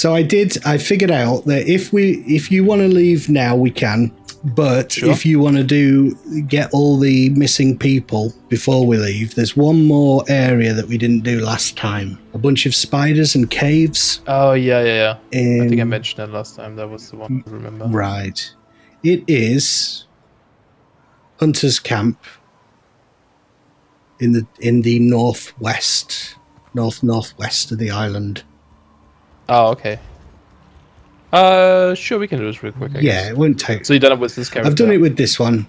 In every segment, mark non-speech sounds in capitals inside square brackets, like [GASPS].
So I did. I figured out that if we, if you want to leave now, we can. But Sure. if you want to do get all the missing people before we leave, there's one more area that we didn't do last time. A bunch of spiders and caves. Oh yeah, yeah, yeah. In, I think I mentioned that last time. That was the one I remember. Right. It is Hunter's Camp in the in the northwest, north northwest of the island. Oh, okay. Uh, sure, we can do this real quick. I yeah, guess. it won't take. So you done it with this character? I've done it with this one.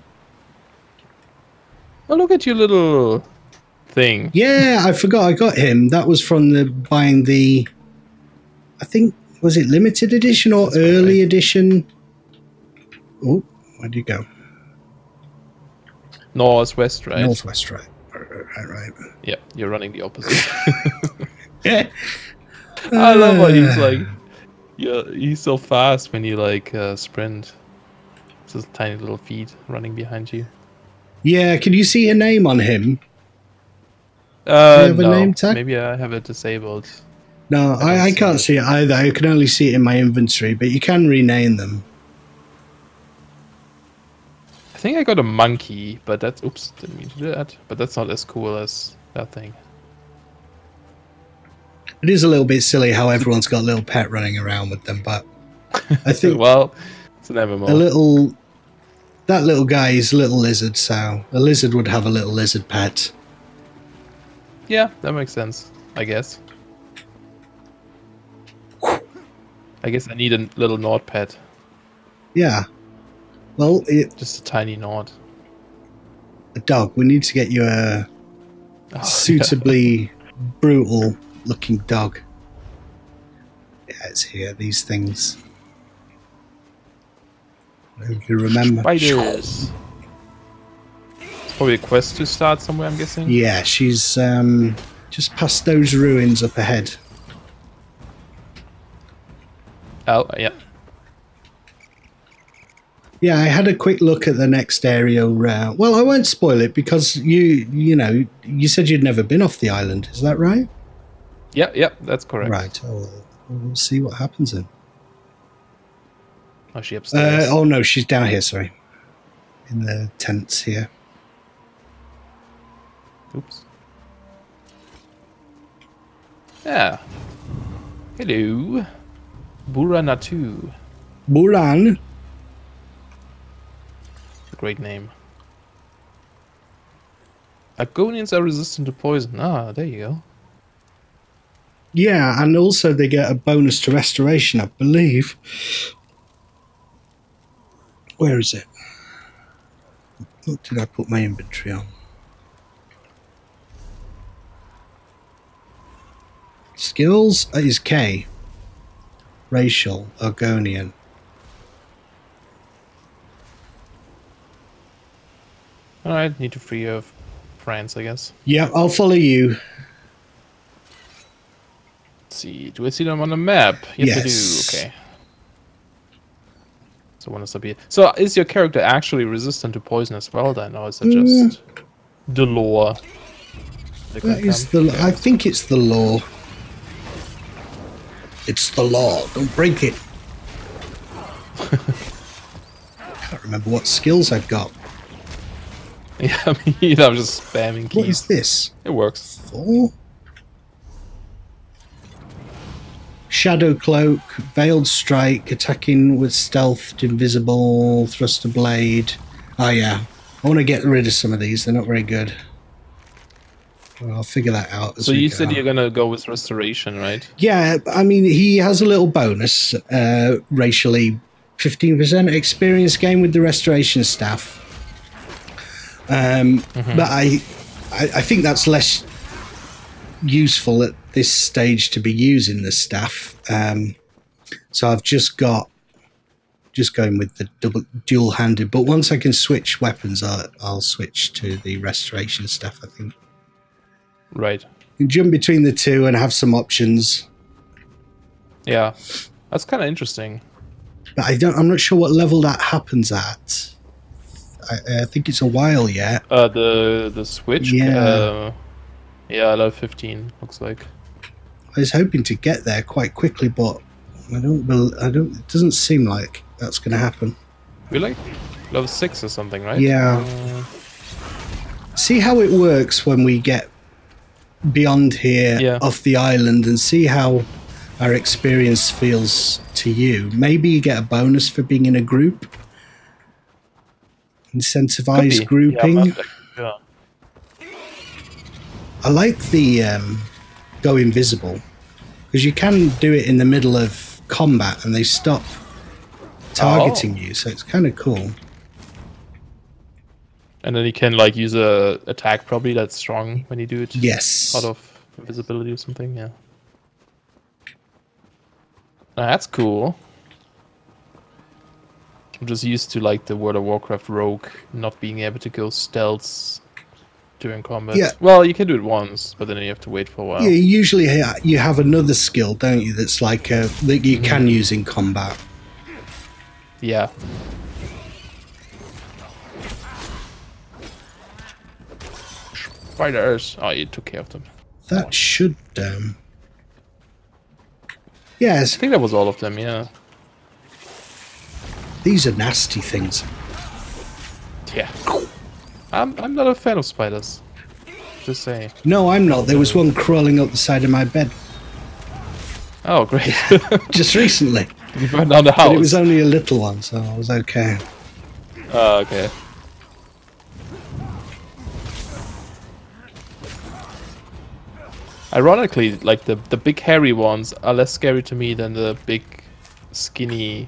Oh, look at your little thing. Yeah, I forgot I got him. That was from the buying the. I think was it limited edition or That's early edition. Oh, where'd you go? Northwest, right? Northwest, right? Right, right. Yeah, you're running the opposite. Yeah. [LAUGHS] [LAUGHS] I love how he's like, yeah, he's so fast when you like uh, sprint. It's just tiny little feet running behind you. Yeah, can you see a name on him? Uh, have a no, name tag? maybe I have it disabled. No, I, I can't it. see it either. I can only see it in my inventory, but you can rename them. I think I got a monkey, but that's oops, didn't mean to do that. But that's not as cool as that thing. It is a little bit silly how everyone's got a little pet running around with them, but I think [LAUGHS] well, it's MMO. a little that little guy is a little lizard, so a lizard would have a little lizard pet. Yeah, that makes sense. I guess. I guess I need a little Nord pet, Yeah. Well, it, just a tiny Nord. a dog. We need to get you a Oh, [LAUGHS] suitably brutal looking dog. Yeah, it's here. These things. If you remember. Spiders. It's probably a quest to start somewhere. I'm guessing. Yeah, she's um, just past those ruins up ahead. Oh, yeah. Yeah, I had a quick look at the next area. Uh, well, I won't spoil it because you, you know, you said you'd never been off the island. Is that right? Yeah, yeah, that's correct. Right. Oh, well, see what happens then. Oh, she upstairs. Uh, oh no, she's down here. Sorry, in the tents here. Oops. Yeah. Hello. Buranatu. Buran. A great name. Argonians are resistant to poison. Ah, there you go. Yeah, and also they get a bonus to restoration, I believe. Where is it? What did I put my inventory on? Skills is K. Racial, Argonian. Alright, need to free your friends, I guess. Yeah, I'll follow you. See. Do I see them on the map? Yes, Yes. I do. Okay. So one is here. So is your character actually resistant to poison as well then, or is it just mm. the law? That is the. I think it's the law. It's the law. Don't break it. I [LAUGHS] can't remember what skills I've got. [LAUGHS] Yeah, I mean, I'm just spamming keys. is this? It works. Four. Shadow cloak, veiled strike, attacking with stealthed, invisible, thruster blade. Oh yeah, I want to get rid of some of these. They're not very good. Well, I'll figure that out. So you said you're gonna go with restoration, right? Yeah, I mean, he has a little bonus uh, racially 15% experience gain with the restoration staff. Um, But I, I, I think that's less useful at this stage to be using the staff. Um, so I've just got just going with the double dual handed. But once I can switch weapons, I'll, I'll switch to the restoration staff. I think Right. you jump between the two and have some options. Yeah. That's kind of interesting. but I don't. I'm not sure what level that happens at. I, I think it's a while yet. Uh, the the switch. Yeah. Uh, yeah, level 15 looks like. I was hoping to get there quite quickly, but I don't. Bel I don't. It doesn't seem like that's going to happen. We like level six or something, right? Yeah. Uh, See how it works when we get beyond here Yeah. off the island, and see how our experience feels to you. Maybe you get a bonus for being in a group. could Incentivize grouping. Yeah. I like the um, go invisible because you can do it in the middle of combat and they stop targeting you, so it's kind of cool. And then you can like use a attack probably that's strong when you do it. Yes. Out of invisibility or something, yeah. Ah, that's cool. I'm just used to like the World of Warcraft rogue not being able to go stealth during combat. Yeah. Well, you can do it once, but then you have to wait for a while. Yeah, usually you have another skill, don't you? That's like uh, that you Mm-hmm. can use in combat. Yeah. Spiders. Oh, you took care of them. That should. Um... Yes, I think that was all of them. Yeah. these are nasty things. Yeah. I'm I'm not a fan of spiders. Just saying. No, I'm not. There was one crawling up the side of my bed Oh, great. [LAUGHS] just recently, you burned down the house. but it was only a little one, so I was okay. Oh, okay. Ironically, like the the big hairy ones are less scary to me than the big, skinny,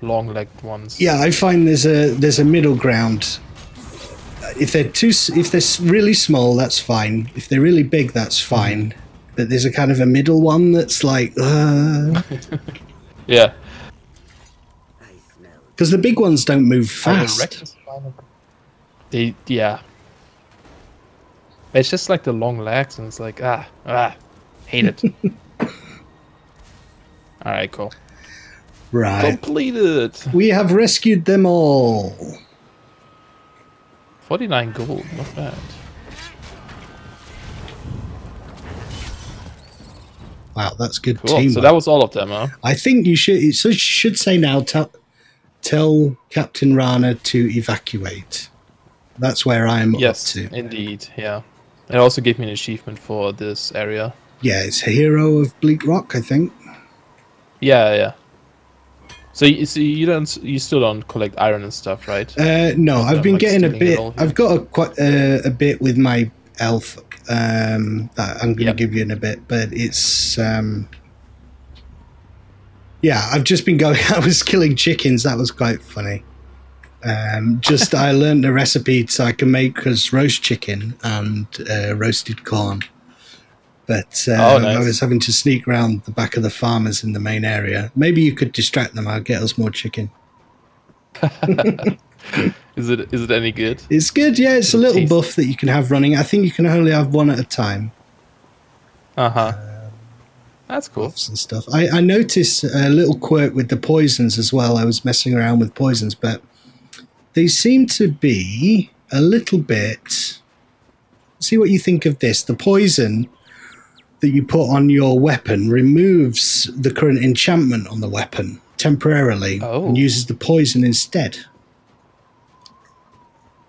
long-legged ones. Yeah, I find there's a there's a middle ground. If they're too if they're really small, that's fine. If they're really big, that's fine. But there's a kind of a middle one that's like, [LAUGHS] Yeah. because the big ones don't move the fast. They yeah. It's just like the long legs, and it's like ah ah, hate it. [LAUGHS] All right, cool. Right, Completed. we have rescued them all. Forty-nine gold, not bad. Wow, that's good Cool. teamwork. So that was all of them, huh? I think you should. So you should say now. Tell, tell Captain Rana to evacuate. That's where I'm Yes, up to. indeed. Yeah. It also gave me an achievement for this area. Yeah, it's a hero of Bleakrock, I think. Yeah, yeah. So you, so you don't, you still don't collect iron and stuff, right? Uh, no, I've been like, getting a bit. I've got a quite uh, a bit with my elf um, that I'm going to Yep. give you in a bit, but it's. Um, yeah, I've just been going. [LAUGHS] I was killing chickens. That was quite funny. Um, just I [LAUGHS] learned a recipe so I can make us roast chicken and uh, roasted corn. But uh, Oh, nice. I was having to sneak around the back of the farmers in the main area. Maybe you could distract them. I'll get us more chicken. [LAUGHS] Is it is it any good? It's good, yeah. It's a little buff that you can have running. I think you can only have one at a time. Uh huh. That's cool. And stuff. I, I noticed a little quirk with the poisons as well. I was messing around with poisons, but they seem to be a little bit. See what you think of this. The poison that you put on your weapon removes the current enchantment on the weapon temporarily Oh. and uses the poison instead.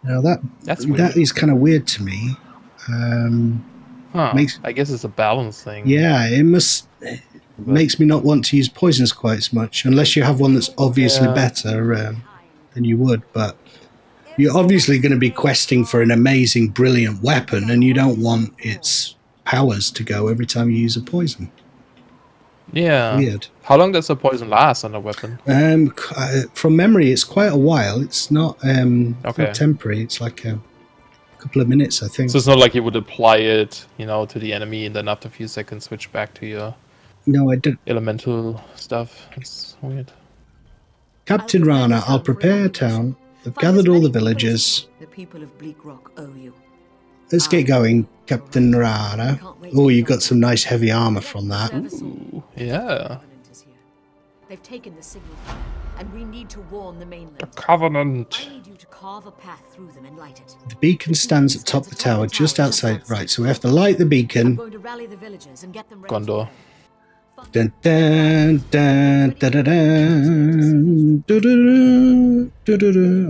Now that That's weird. is kind of weird to me. Um, Huh. makes- I guess it's a balance thing. yeah, it must it makes me not want to use poisons quite as much unless you have one that's obviously Yeah. better um, than you would. But you're obviously going to be questing for an amazing, brilliant weapon, and you don't want its powers to go every time you use a poison. Yeah. Weird. How long does the poison last on a weapon? Um, uh, from memory, it's quite a while. It's not um, Okay. not temporary. It's like a couple of minutes, I think. So it's not like you would apply it, you know, to the enemy and then after a few seconds switch back to your no, I don't. elemental stuff. It's weird. Captain Rana, I'll prepare a town. I've gathered all the villagers. The people of Bleakrock owe you. Let's get going, Captain Rana. Oh, you got some nice heavy armor from that. Ooh, yeah. They've taken the signal and we need to warn the mainland. The Covenant. The beacon stands at top the tower just outside. Right, so we have to light the beacon. Gondor. Dun, dun, dun,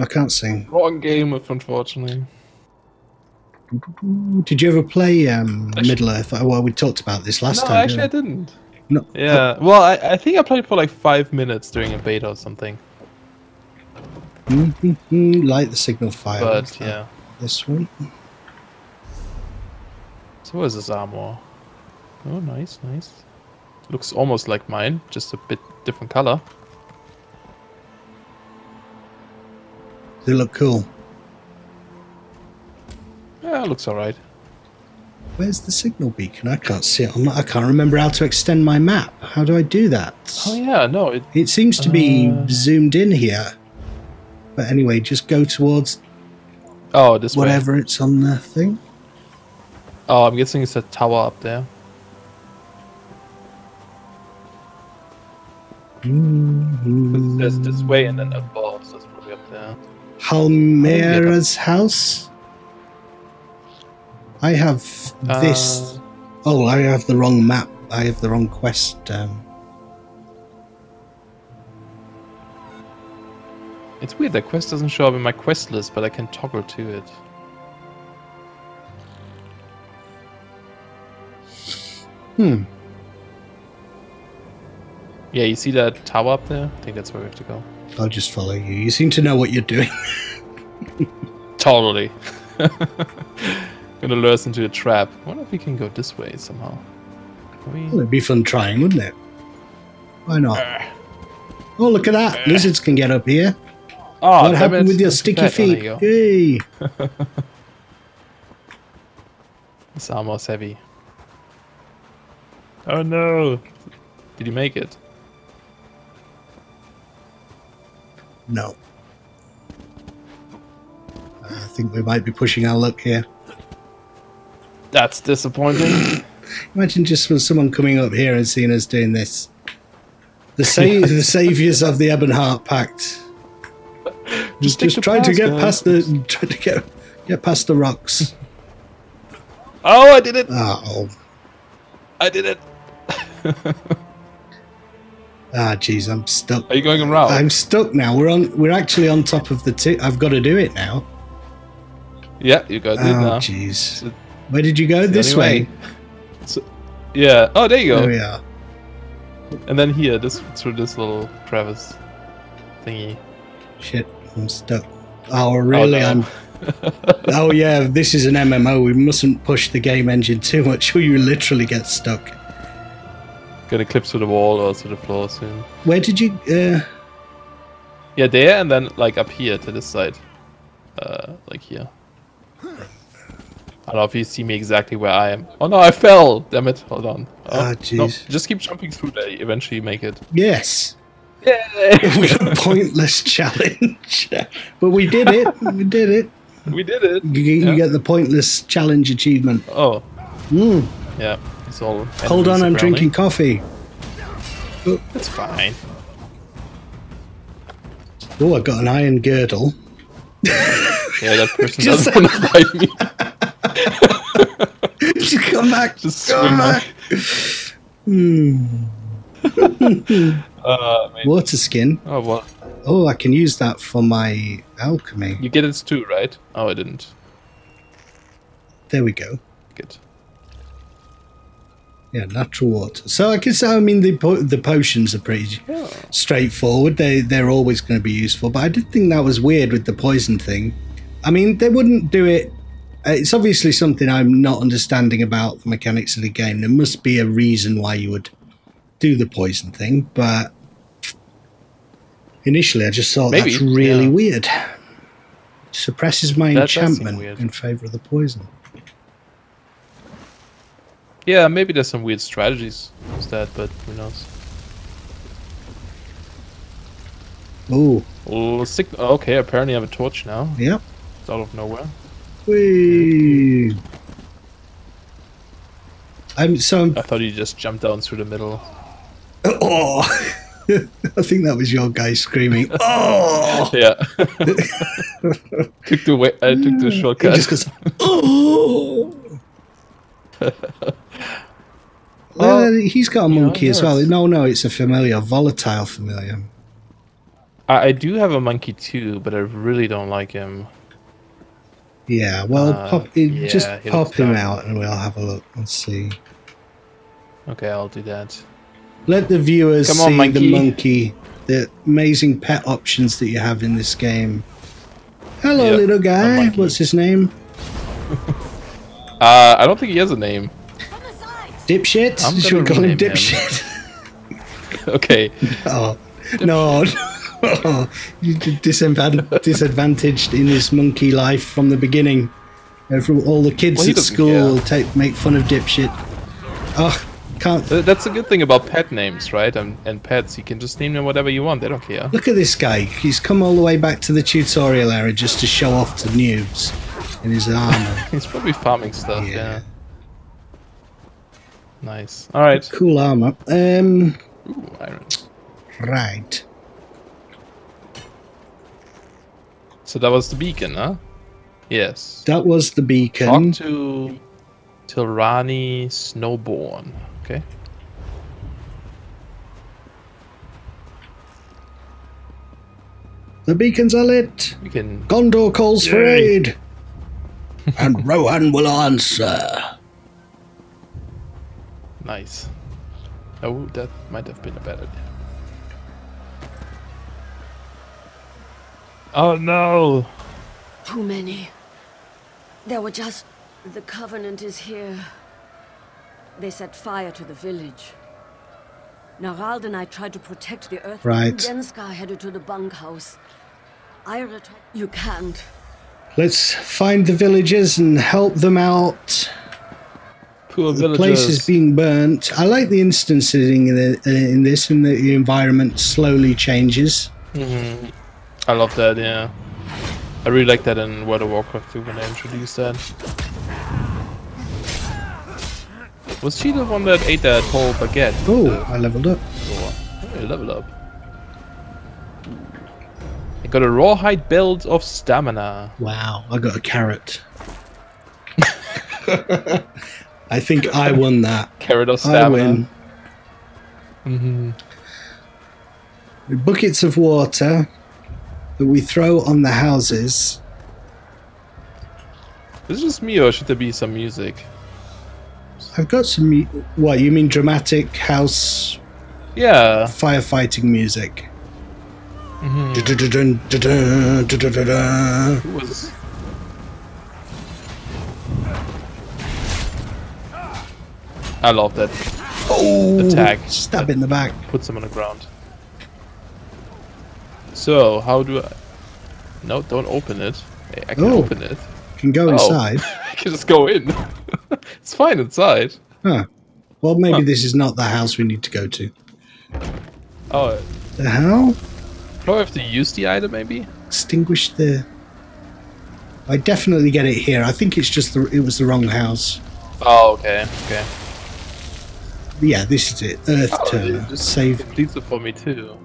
I can't sing. Wrong game, unfortunately. Did you ever play um, Middle Earth? Well, we talked about this last time. no, time. actually, I didn't. No. Yeah. Well, I, I think I played for like five minutes during a beta or something. Light the signal fire. But yeah. This one. So where's this armor? Oh, nice, nice. Looks almost like mine, just a bit different color. They look cool. Yeah, looks alright. Where's the signal beacon? I can't see it. on my- I can't remember how to extend my map. How do I do that? Oh yeah, no, it It seems to be Uh. zoomed in here. But anyway, just go towards Oh, this way. whatever it's on the thing. Oh, I'm guessing it's a tower up there. There's this way and then above, so it's probably up there. Halmera's house. I have this. Uh, Oh, I have the wrong map. I have the wrong quest. Um, it's weird that quest doesn't show up in my quest list, but I can toggle to it. hmm. Yeah, you see that tower up there? I think that's where we have to go. I'll just follow you. You seem to know what you're doing. [LAUGHS] Totally. [LAUGHS] Gonna lure us into a trap. I wonder if we can go this way somehow. We? Well, it'd be fun trying, wouldn't it? Why not? Uh, oh, look at that! Uh. Lizards can get up here. Oh, what happened it. with your I took sticky that. Oh, feet? you. Yay! [LAUGHS] This armor's heavy. Oh no! Did you make it? No. I think we might be pushing our luck here. That's disappointing. [CLEARS THROAT] Imagine just someone coming up here and seeing us doing this. The sa- [LAUGHS] the saviors of the Ebonheart Pact. Just, just trying to get guys. past the [LAUGHS] trying to get get past the rocks. [LAUGHS] oh, I did it! Oh, I did it! ah, jeez, I'm stuck. Are you going around? I'm stuck now. We're on. We're actually on top of the. T- I've got to do it now. Yeah, you got to it Oh, now. jeez. Where did you go? the This only way. So, yeah. Oh, there you go. There we are. And then here, this through this little crevice thingy. Shit, I'm stuck. Oh, really? no. I'm. [LAUGHS] oh yeah, this is an MMO. We mustn't push the game engine too much, or you literally get stuck. Gonna clip to the wall or to the floor soon. Where did you? Uh, Yeah, there and then like up here to this side. Uh, like here. I don't know if you see me exactly where I am. Oh no, I fell! Damn it, hold on. Oh, Ah, no, jeez. just keep jumping through there, you eventually make it. yes. Yay! [LAUGHS] What a pointless [LAUGHS] challenge. but we did it. We did it. we did it! You, you Yeah. get the pointless challenge achievement. Oh, Mm. yeah. It's all Hold on, I'm apparently. drinking coffee. That's fine. Oh, I got an iron girdle. Yeah, that person [LAUGHS] doesn't want to fight me. Just come back. Just come swing back. Hmm. [LAUGHS] Uh. Water skin. Oh, well. Oh, I can use that for my alchemy. You get it too, right? Oh, I didn't. There we go. Good. Yeah, natural water. So I guess I mean the po- the potions are pretty Yeah. straightforward. They they're always going to be useful. But I did think that was weird with the poison thing. I mean, they wouldn't do it. It's obviously something I'm not understanding about the mechanics of the game. There must be a reason why you would do the poison thing. But initially, I just thought Maybe, that's really yeah. weird. Suppresses my That enchantment in favor of the poison. Yeah, maybe there's some weird strategies with that, but who knows? Oh, Oh, stick. Okay, apparently I have a torch now. yep. It's out of nowhere. Whee. I'm so I'm I thought you just jumped down through the middle. [LAUGHS] Oh, [LAUGHS] I think that was your guy screaming. [LAUGHS] Oh, Yeah. took the way. I took the shortcut. he just goes. Oh. Uh, he's got a yeah, monkey as well. No, no, it's a familiar, volatile familiar. I, I do have a monkey too, but I really don't like him. Yeah, well, Uh, pop, it- yeah, just pop him dark. out and we'll have a look and see. Okay, I'll do that. Let the viewers Come on, see the monkey. monkey, the amazing pet options that you have in this game. Hello, Yep, little guy. What's his name? [LAUGHS] Uh, I don't think he has a name. Dipshit? I'm Should we call him. Dipshit? [LAUGHS] Okay. oh, [LAUGHS] no. no. [LAUGHS] You disadvantaged in his monkey life from the beginning. Every, all the kids Well, at school will take, make fun of Dipshit. Oh, can't. That's a good thing about pet names, right? And, and pets, you can just name them whatever you want. They don't care. Look at this guy. He's come all the way back to the tutorial area just to show off to noobs in his armor. [LAUGHS] He's probably farming stuff. Yeah. Yeah. Nice. All right. cool armor. Um, Ooh, iron. right. So that was the beacon, huh? Yes. That was the beacon. Talk beacon. to Tilrani Snowborn. Okay. The beacons are lit. We can. Gondor calls for aid. [LAUGHS] and Rohan will answer. Nice. Oh, that might have been a bad idea. Oh no! Too many. There were just. The Covenant is here. They set fire to the village. Narald and I tried to protect the Earth. Right. Denskar headed to the bunkhouse. Ira tried. You can't. Let's find the villagers and help them out. Poor The villagers. place is being burnt. I like the instances in, the, in this, and the environment slowly changes. Mm-hmm. I love that. Yeah. I really like that in World of Warcraft too when they introduced that. Was she the one that ate that whole baguette? Oh, I leveled up. Or, hey, level up. I got a rawhide build of stamina. Wow, I got a carrot. [LAUGHS] I think I won that. Carrot of I stamina. -hmm. Buckets of water that we throw on the houses. Is it just me or should there be some music? I've got some. What you mean? Dramatic house Yeah. firefighting music. Mm-hmm. Was? I love that. Oh, Attack. Stab in the back. Puts him on the ground. So how do I? No, don't open it. Hey, I can Oh. open it. Can go Oh. inside. [LAUGHS] I can just go in. [LAUGHS] it's fine inside. Huh. Well, maybe Huh. this is not the house we need to go to. Oh, The hell? do I have to use the item maybe? Extinguish the. I definitely get it here. I think it's just the. It was the wrong house. Oh, okay, okay. Yeah, this is it. Earth Oh, Turner. just Save. completes it for me too.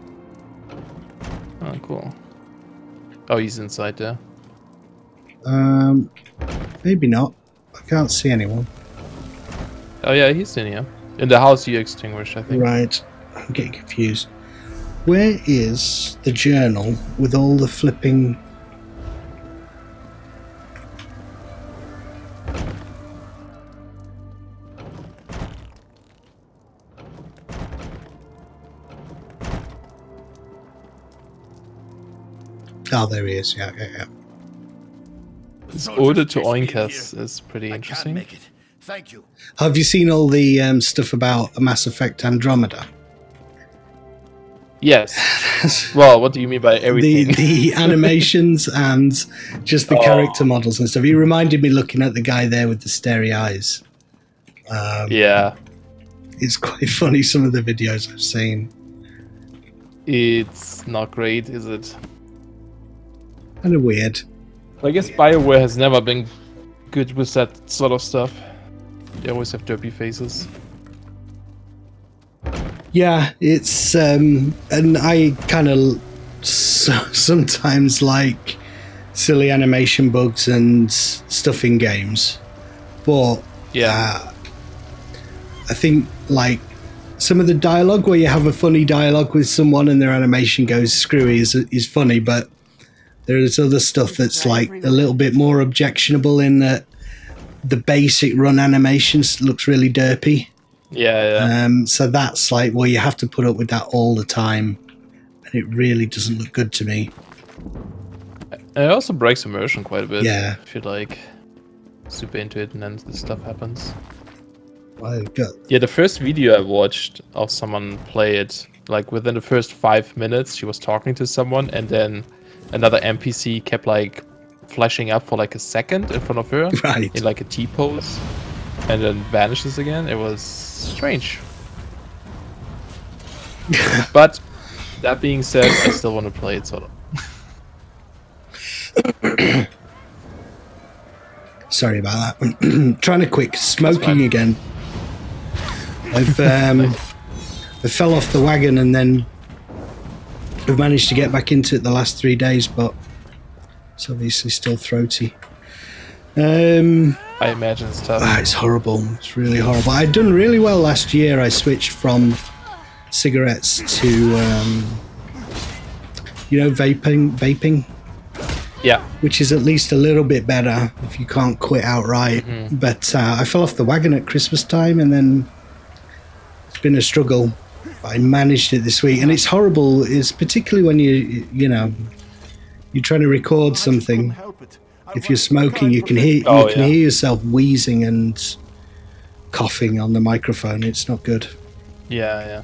Oh, cool. Oh, he's inside there. Um, maybe not. I can't see anyone. Oh yeah, he's in here. In the house you extinguished, I think. Right. I'm getting confused. Where is the journal with all the flipping? Oh, there he is. Yeah, yeah, yeah. This Soldiers Ode to chased me Oinkas here. is pretty interesting. make it. Thank you. Have you seen all the um, stuff about Mass Effect Andromeda? Yes. [LAUGHS] Well, what do you mean by everything? the [LAUGHS] animations and just the Oh. character models and stuff. He reminded me looking at the guy there with the starry eyes. Um, yeah. It's quite [LAUGHS] funny some of the videos I've seen. It's not great, is it? Kind of weird. I guess Bioware has never been good with that sort of stuff. They always have derpy faces. Yeah, it's um, and I kind of so, sometimes like silly animation bugs and stuff in games, but Yeah. uh, I think like some of the dialogue where you have a funny dialogue with someone and their animation goes screwy is is funny, but there's other stuff that's like a little bit more objectionable in that the basic run animations looks really derpy. Yeah, yeah. Um, so that's like well, you have to put up with that all the time, and it really doesn't look good to me. And it also breaks immersion quite a bit. Yeah. If you're like super into it and then this stuff happens. Well, got Yeah, the first video I watched of someone play it, like within the first five minutes, she was talking to someone, and then another NPC kept like flashing up for like a second in front of her [LAUGHS] Right. in like a T pose, and then vanishes again. It was strange. [LAUGHS] but that being said, I still want to play it sort of. [COUGHS] Sorry about that. [CLEARS THROAT] Trying to quit smoking again. I've um, [LAUGHS] I fell off the wagon and then I've managed to get back into it the last three days, but it's obviously still throaty. Um, I imagine it's tough. ah, it's horrible. It's really horrible. I'd done really well last year. I switched from cigarettes to um, you know vaping. Vaping Yeah. which is at least a little bit better if you can't quit outright. Mm-hmm. But uh, I fell off the wagon at Christmas time, and then it's been a struggle. I managed it this week, and it's horrible. Is particularly when you you know you're trying to record something. If you're smoking, you can hear Oh, you can yeah. hear yourself wheezing and coughing on the microphone. It's not good. Yeah, yeah.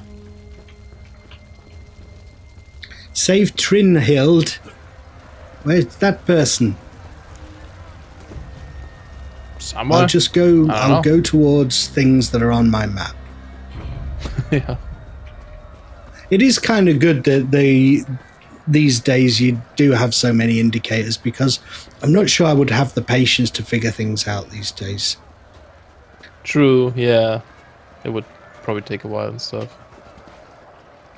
Save Trinhild. Where's that person? Somewhere. I'll just go. I I'll know. go towards things that are on my map. [LAUGHS] yeah. It is kind of good that they these days you do have so many indicators because I'm not sure I would have the patience to figure things out these days. True, yeah. It would probably take a while and stuff.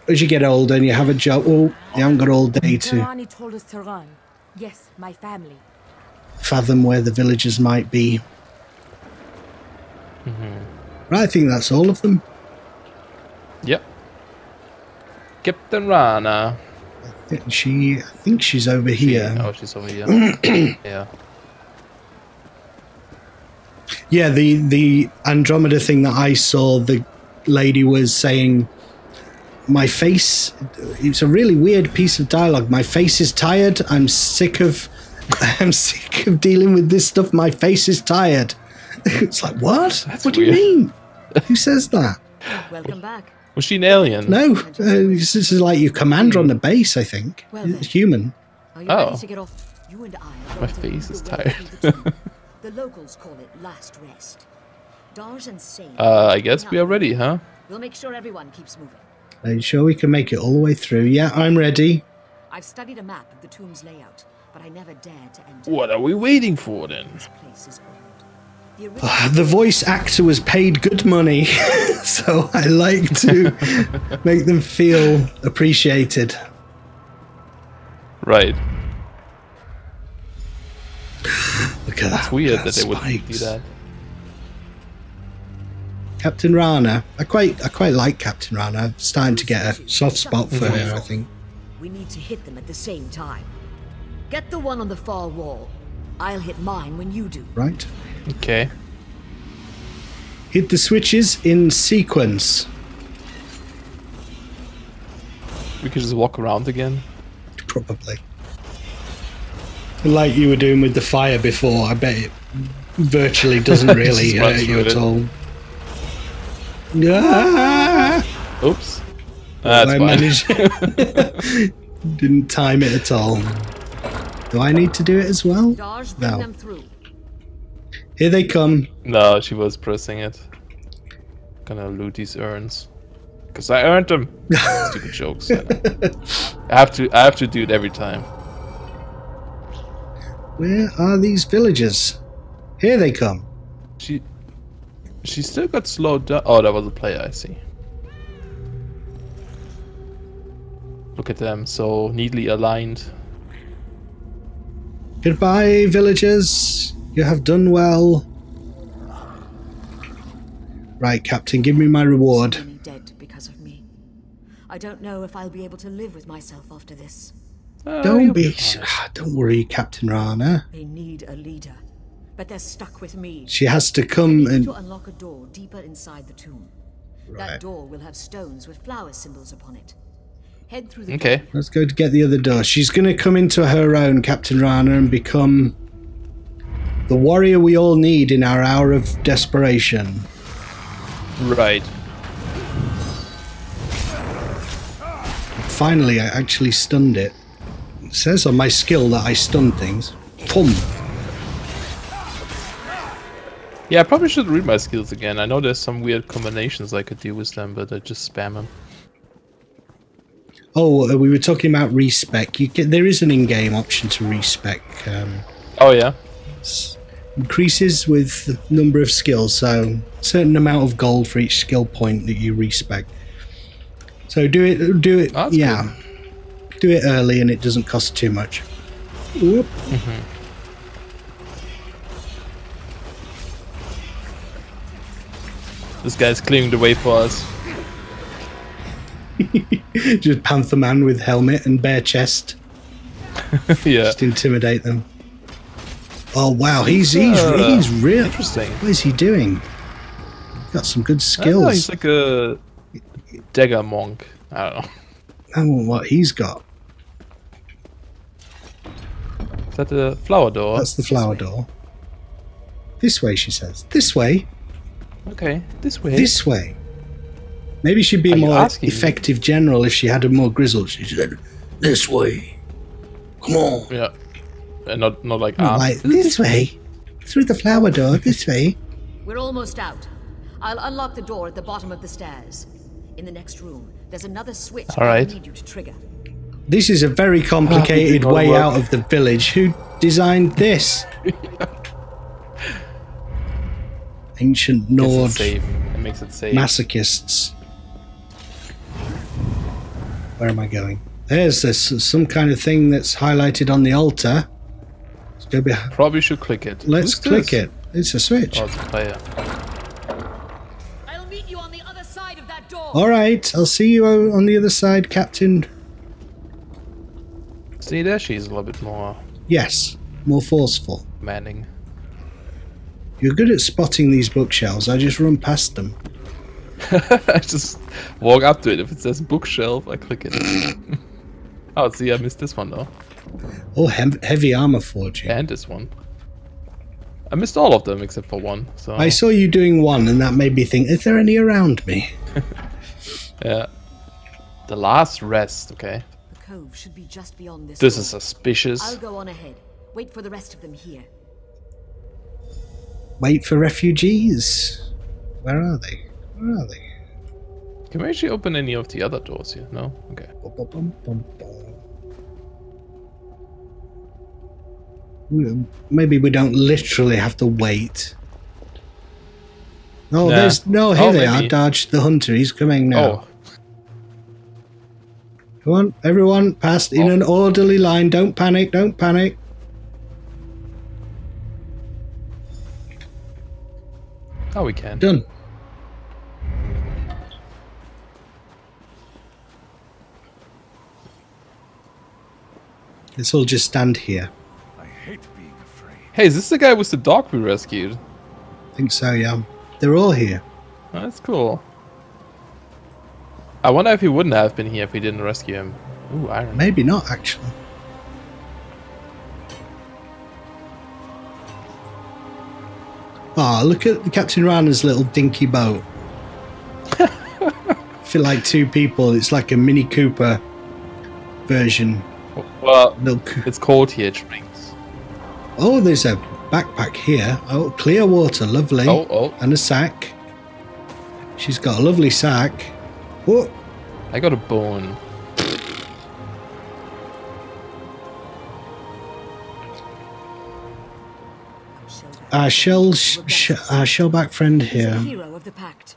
As you get older and you have a job, well, you haven't got all day to Tarani told us to run. Yes, my family. fathom where the villagers might be. Mm-hmm. Right, I think that's all of them. Yep. Captain Rana. I think she, I think she's over here. Oh, she's over here. [CLEARS THROAT] yeah. Yeah, the the Andromeda thing that I saw, the lady was saying, "My face." It's a really weird piece of dialogue. My face is tired. I'm sick of. [LAUGHS] I'm sick of dealing with this stuff. My face is tired. [LAUGHS] It's like what? what do you mean? [LAUGHS] Who says that? Welcome back. Was she an alien? No, uh, this is like your commander on the base. I think Well then. It's human. Are you Oh. ready to get off? You and I are My face is tired. [LAUGHS] the locals call it last rest. Dars and Uh, I guess we are ready, huh? We'll make sure everyone keeps moving. Are you sure we can make it all the way through? Yeah, I'm ready. I've studied a map of the tomb's layout, but I never dared to enter. What are we waiting for then? This place is old. [SIGHS] The voice actor was paid good money, [LAUGHS] so I like to [LAUGHS] make them feel appreciated. Right. Look at that. It's weird look at that they would do that. Captain Rana. I quite, I quite like Captain Rana. I'm starting to get a soft spot for her. I mm-hmm. think. We need to hit them at the same time. Get the one on the far wall. I'll hit mine when you do. Right. Okay. Hit the switches in sequence. We could just walk around again. Probably. Like you were doing with the fire before. I bet it virtually [LAUGHS] doesn't really hurt you at it. all. Ah! Oops. That's I fine. managed. [LAUGHS] [LAUGHS] Didn't time it at all. Do I need to do it as well? Dars, No. them. Here they come. no, she was pressing it. Gonna loot these urns. Cause I earned them. [LAUGHS] Stupid jokes. I have to. I have to do it every time. Where are these villagers? Here they come. She. She still got slowed down. Oh, that was a player. I see. Look at them, so neatly aligned. Goodbye, villagers. You have done well. Right, Captain, give me my reward. So many dead because of me. I don't know if I'll be able to live with myself after this. Oh, Don't you'll be. ah, Don't worry, Captain Rana. They need a leader, but they're stuck with me. She has to I come need and. to unlock a door deeper inside the tomb. Right. That door will have stones with flower symbols upon it. Head through the Okay. Let's go to get the other door. She's going to come into her own, Captain Rana, and become the warrior we all need in our hour of desperation. Right. Finally, I actually stunned it. It says on my skill that I stun things. Pum. Yeah, I probably should read my skills again. I know there's some weird combinations I could do with them, but I just spam them. Oh, uh, we were talking about respec. You get, there is an in-game option to respec. Um, Oh yeah. increases with the number of skills, so certain amount of gold for each skill point that you respec. So do it, do it, Oh, yeah, do it early, and it doesn't cost too much. Whoop. This guy's clearing the way for us. [LAUGHS] Just Panther Man with helmet and bare chest. [LAUGHS] yeah. Just intimidate them. Oh wow, he's he's Uh, he's real. Interesting. What is he doing? Got some good don't know, skills. he's like a dagger monk. I don't know. I don't know what he's got. Is that the flower door? That's the flower door. This way, she says. This way. Okay, this way. This way. Maybe she'd be Are more asking me? effective general if she had a more grizzled. She said, "This way. Come on." Yeah. And not not like Not like this way. Through the flower door. This way. We're almost out. I'll unlock the door at the bottom of the stairs. In the next room, there's another switch All right. I need you to trigger. This is a very complicated Oh, way work. out of the village. Who designed this? [LAUGHS] Ancient Makes it Nord safe. It makes it safe. masochists. Where am I going? There's this some kind of thing that's highlighted on the altar. Let's go behind. Probably should click it. Let's Who's click this? it. It's a switch. Oh, it's a player. I'll meet you on the other side of that door. All right, I'll see you on the other side, Captain. See, there she's a little bit more Yes, more forceful. manning. You're good at spotting these bookshelves. I just run past them. [LAUGHS] I just walk up to it. If it says bookshelf, I click it. [LAUGHS] oh, see, I missed this one though. Oh, hem- heavy armor forging. And this one. I missed all of them except for one. So I saw you doing one, and that made me think: Is there any around me? [LAUGHS] yeah. The last rest. Okay. The cove should be just beyond this. This door. is suspicious. I'll go on ahead. Wait for the rest of them here. Wait for refugees. Where are they? Where are they? Can we actually open any of the other doors here? No. Okay. Maybe we don't literally have to wait. Oh, Nah. there's no. Here Oh, they are. Dodge the hunter. He's coming now. Oh, Come on, everyone, past in Oh. an orderly line. Don't panic. Don't panic. oh, we can. Done. Let's all just stand here. I hate being afraid. Hey, is this the guy with the dog we rescued? I think so, yeah. They're all here. Oh, that's cool. I wonder if he wouldn't have been here if we didn't rescue him. Ooh, iron. Maybe not, actually. Ah, look at the Captain Rana's little dinky boat. [LAUGHS] I feel like two people. It's like a Mini Cooper version. Well, Little coo- it's cold here. It drinks. Oh, there's a backpack here. Oh, clear water, lovely. Oh, oh. And a sack. She's got a lovely sack. What? I got a bone. our shell, sh- sh- our shellback friend He's a here. hero of the Pact.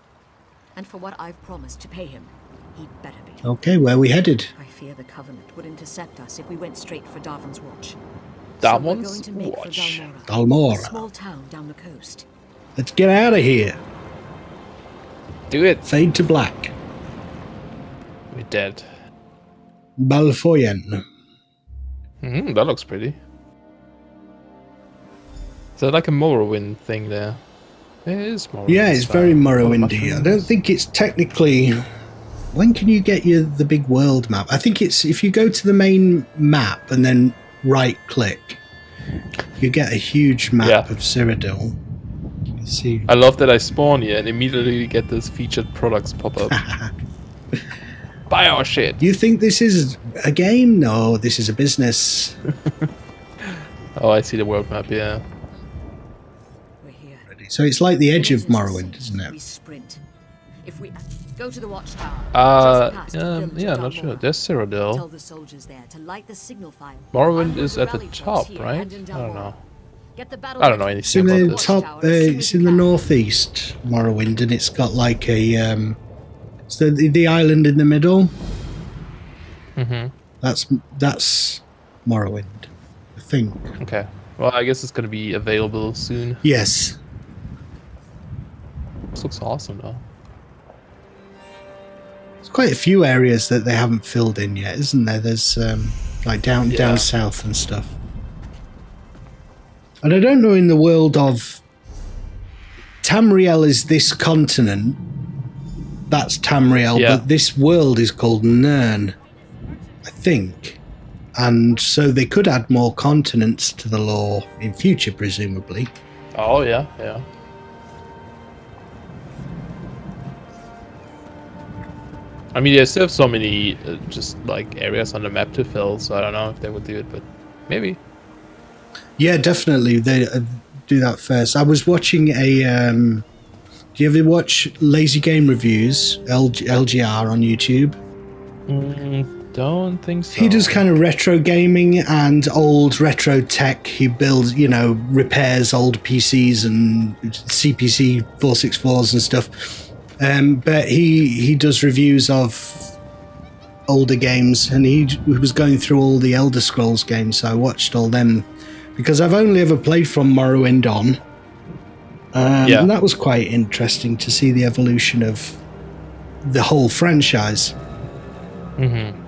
And for what I've promised to pay him, he'd better be. Okay, where are we headed? I fear the Covenant would intercept us if we went straight for Davon's Watch. So Darwin's going to make for Watch. Dhalmora, Dhalmora. a small town down the coast. Let's get out of here. Do it. Fade to black. We're dead. Balfoyen. Mm, that looks pretty. Is that like a Morrowind thing there? It is Morrowind. Yeah, it's style. very All the Morrowindy. I don't think it's technically. When can you get your the big world map? I think it's if you go to the main map and then right click, you get a huge map Yeah. of Cyrodiil. Let's see. I love that I spawn here and immediately get this featured products pop up. [LAUGHS] Buy our shit. You think this is a game? No, this is a business. [LAUGHS] Oh, I see the world map. Yeah. We're here. So it's like the edge of Morrowind, isn't We it? sprint. If we go to the watchtower. Uh, just past the um, yeah, not sure. Dalmor. There's Tell Cyrodiil. the soldiers there to light the signal fire. Morrowind is at the top, here right? I don't know. Get the battle I don't know ready. It's in the this. top. Uh, it's in the northeast, Morrowind, and it's got like a. Um, so the, the island in the middle. Mm-hmm. That's that's Morrowind, I think. Okay. Well, I guess it's gonna be available soon. Yes. This looks awesome though. Quite a few areas that they haven't filled in yet, isn't there? There's um, like down Yeah. down south and stuff. And I don't know in the world of Tamriel is this continent. That's Tamriel, Yeah. but this world is called Nirn, I think. And so they could add more continents to the lore in future, presumably. Oh yeah, yeah. I mean, there's still so many uh, just like areas on the map to fill, so I don't know if they would do it, but maybe. Yeah, definitely. They uh, do that first. I was watching a. Um, do you ever watch Lazy Game Reviews, LG, LGR on YouTube? Mm, don't think so. He does kind of retro gaming and old retro tech. He builds, you know, repairs old PCs and CPC 464s and stuff. Um, but he he does reviews of older games, and he, he was going through all the Elder Scrolls games. So I watched all them because I've only ever played from Morrowind on. Um, Yeah. And that was quite interesting to see the evolution of the whole franchise. Mm-hmm.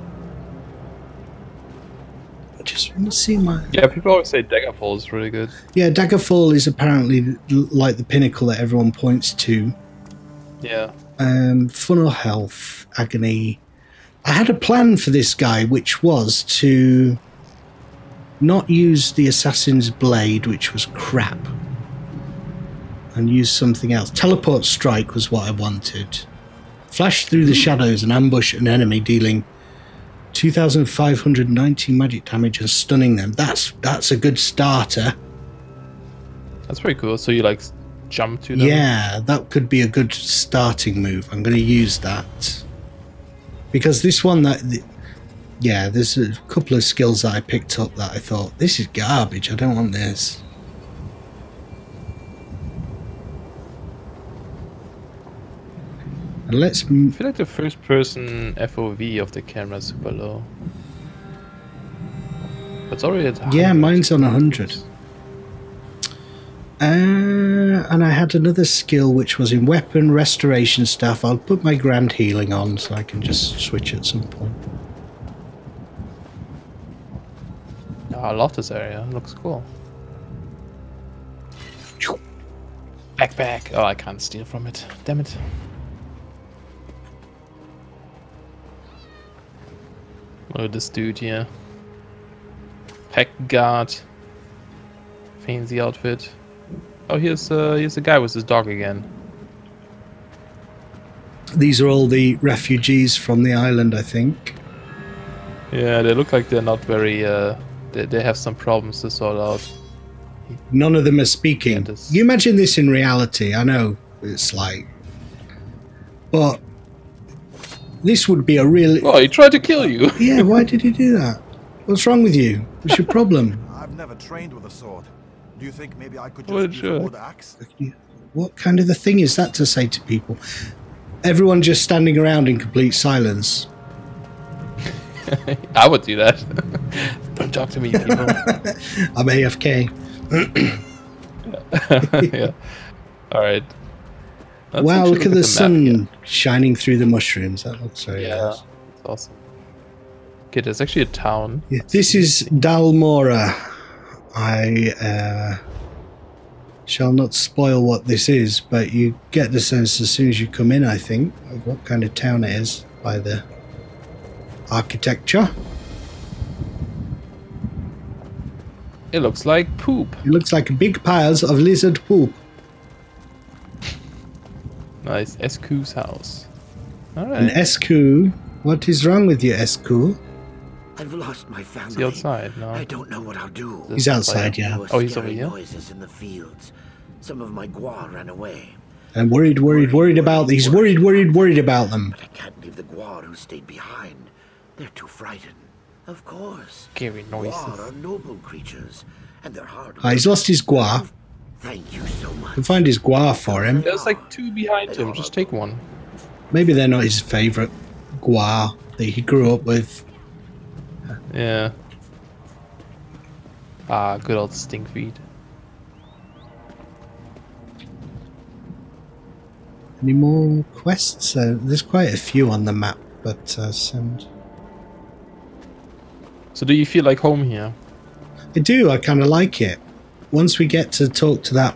I just want to see my. Yeah, people always say Daggerfall is really good. Yeah, Daggerfall is apparently like the pinnacle that everyone points to. Yeah. Um, Funnel Health, Agony. I had a plan for this guy, which was to not use the Assassin's Blade, which was crap, and use something else. Teleport Strike was what I wanted. Flash through the shadows and ambush an enemy, dealing 2,590 magic damage and stunning them. That's that's a good starter. That's pretty cool. So you like jump to them? Yeah, that could be a good starting move. I'm going to use that because this one that, yeah, there's a couple of skills that I picked up that I thought this is garbage. I don't want this. And let's. I feel like the first person FOV of the camera is super low. It's already at Yeah, mine's on 100. Uh, and I had another skill which was in weapon restoration stuff. I'll put my grand healing on so I can just switch at some point. Oh, I love this area. It looks cool. Backpack. Oh, I can't steal from it. Damn it. Look at this dude here. Pack guard. Fancy outfit. Oh, here's uh, here's the guy with his dog again. These are all the refugees from the island, I think. Yeah, they look like they're not very. Uh, they they have some problems to sort out. None of them are speaking. Yeah, this- You imagine this in reality. I know it's like. But. This would be a real. Oh, he tried to kill you. Yeah, why did he do that? What's wrong with you? What's your [LAUGHS] problem? I've never trained with a sword. Do you think maybe I could just use sure. a wood axe? What kind of a thing is that to say to people? Everyone just standing around in complete silence. [LAUGHS] I would do that. [LAUGHS] Don't talk to me, people. [LAUGHS] I'm AFK. [CLEARS THROAT] yeah. All right. Let's wow, actually look at the, map sun here. shining through the mushrooms. That looks very Yeah, nice. it's awesome. Okay, there's actually a town. Yeah, this is Dhalmora. I uh, shall not spoil what this is, but you get the sense as soon as you come in, I think, of what kind of town it is by the architecture. It looks like poop. It looks like big piles of lizard poop. Nice. SQ's house. And Alright. SQ, what is wrong with you, SQ? I've lost my family. Is he outside? No. I don't know what I'll do. He's outside, yeah. Oh, he's over scary here? noises in the fields. Some of my guar ran away. I'm worried, worried, worried about these. Worried, worried, worried about them. But I can't leave the guar who stayed behind. They're too frightened. Of course. Scary noises. Guar are noble creatures, and they're hard. Ah, he's lost his guar. Thank you so much. Can find his guar for him. There's like two behind him. Just take one. Maybe they're not his favourite guar that he grew up with. Yeah. Ah, good old stink feed. Any more quests? Uh, there's quite a few on the map, but uh, send. So do you feel like home here? I do. I kind of like it. Once we get to talk to that,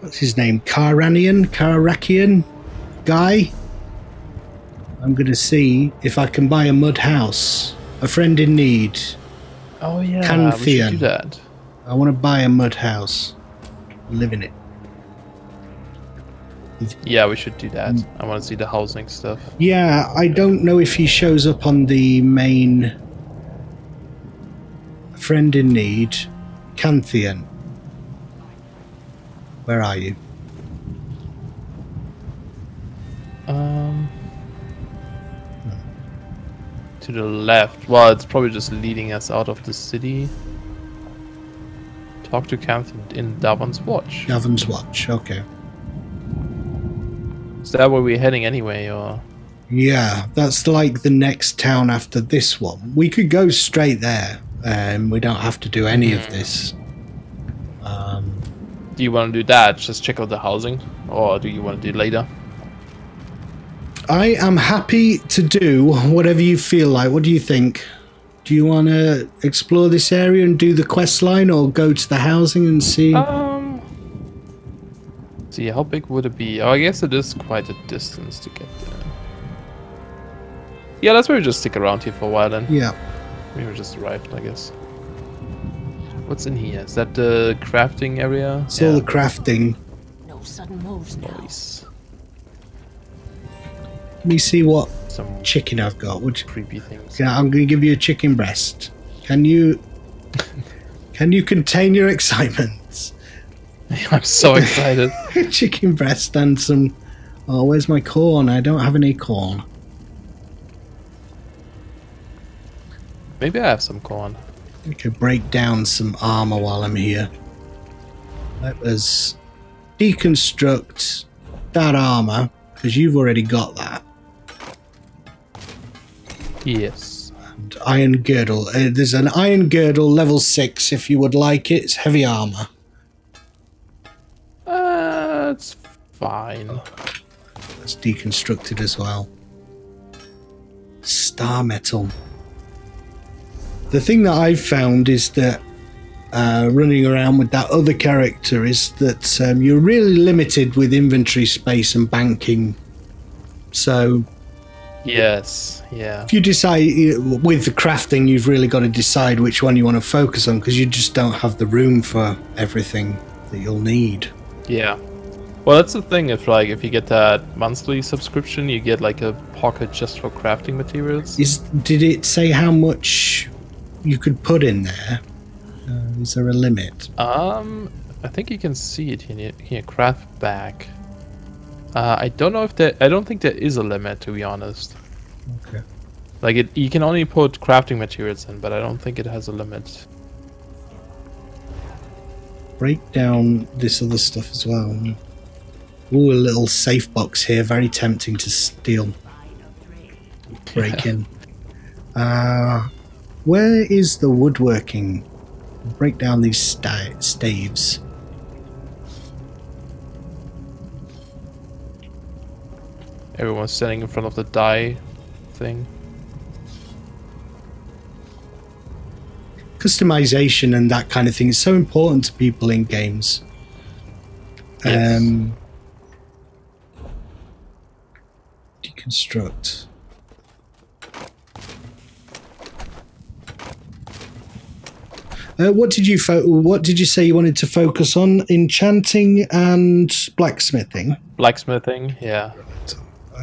what's his name, Karanian, Karakian guy, I'm gonna see if I can buy a mud house. A friend in need. Oh yeah, should do that. I want to buy a mud house. Live in it. Yeah, we should do that. Mm. I want to see the housing stuff. Yeah, I don't know if he shows up on the main A friend in need, Canthian. Where are you? To the left. Well, it's probably just leading us out of the city. Talk to Camden in Davon's Watch. Gavin's Watch. Okay. Is that where we're heading anyway, or? Yeah, that's like the next town after this one. We could go straight there. Um, we don't have to do any of this. Um, Do you want to do that? Just check out the housing, or do you want to do later? I am happy to do whatever you feel like. What do you think? Do you want to explore this area and do the quest line, or go to the housing and see? Um. See, how big would it be? Oh, I guess it is quite a distance to get there. Yeah, let's maybe just stick around here for a while then. yeah. Maybe we just arrived, I guess. What's in here? Is that the crafting area? It's all the crafting. No sudden moves now. Nice. Let me see what Some chicken I've got. Would creepy things. yeah, I'm going to give you a chicken breast. Can you? [LAUGHS] Can you contain your excitement? [LAUGHS] I'm so excited. [LAUGHS] chicken breast and some. Oh, where's my corn? I don't have any corn. Maybe I have some corn. I could break down some armor while I'm here. Let us deconstruct that armor because you've already got that. Yes. And iron girdle. Uh, there's an iron girdle level six if you would like it. It's heavy armor. Uh, it's fine. That's deconstructed as well. Star metal. The thing that I've found is that uh, running around with that other character is that um, you're really limited with inventory space and banking. So Yes. Yeah. if you decide with the crafting, you've really got to decide which one you want to focus on because you just don't have the room for everything that you'll need. Yeah. Well, that's the thing. If like if you get that monthly subscription, you get like a pocket just for crafting materials. Is did it say how much you could put in there? Uh, is there a limit? Um, I think you can see it here. Here, craft bag. Uh, I don't know if there. I don't think there is a limit, to be honest. Okay. Like it, you can only put crafting materials in, but I don't think it has a limit. Break down this other stuff as well. Ooh, a little safe box here. Very tempting to steal. Break [LAUGHS] in. Uh, where is the woodworking? Break down these sta- staves. Everyone's standing in front of the die thing. Customization and that kind of thing is so important to people in games. Yes. Um, deconstruct. Uh, what did you fo- What did you say you wanted to focus on? Enchanting and blacksmithing. Blacksmithing, yeah.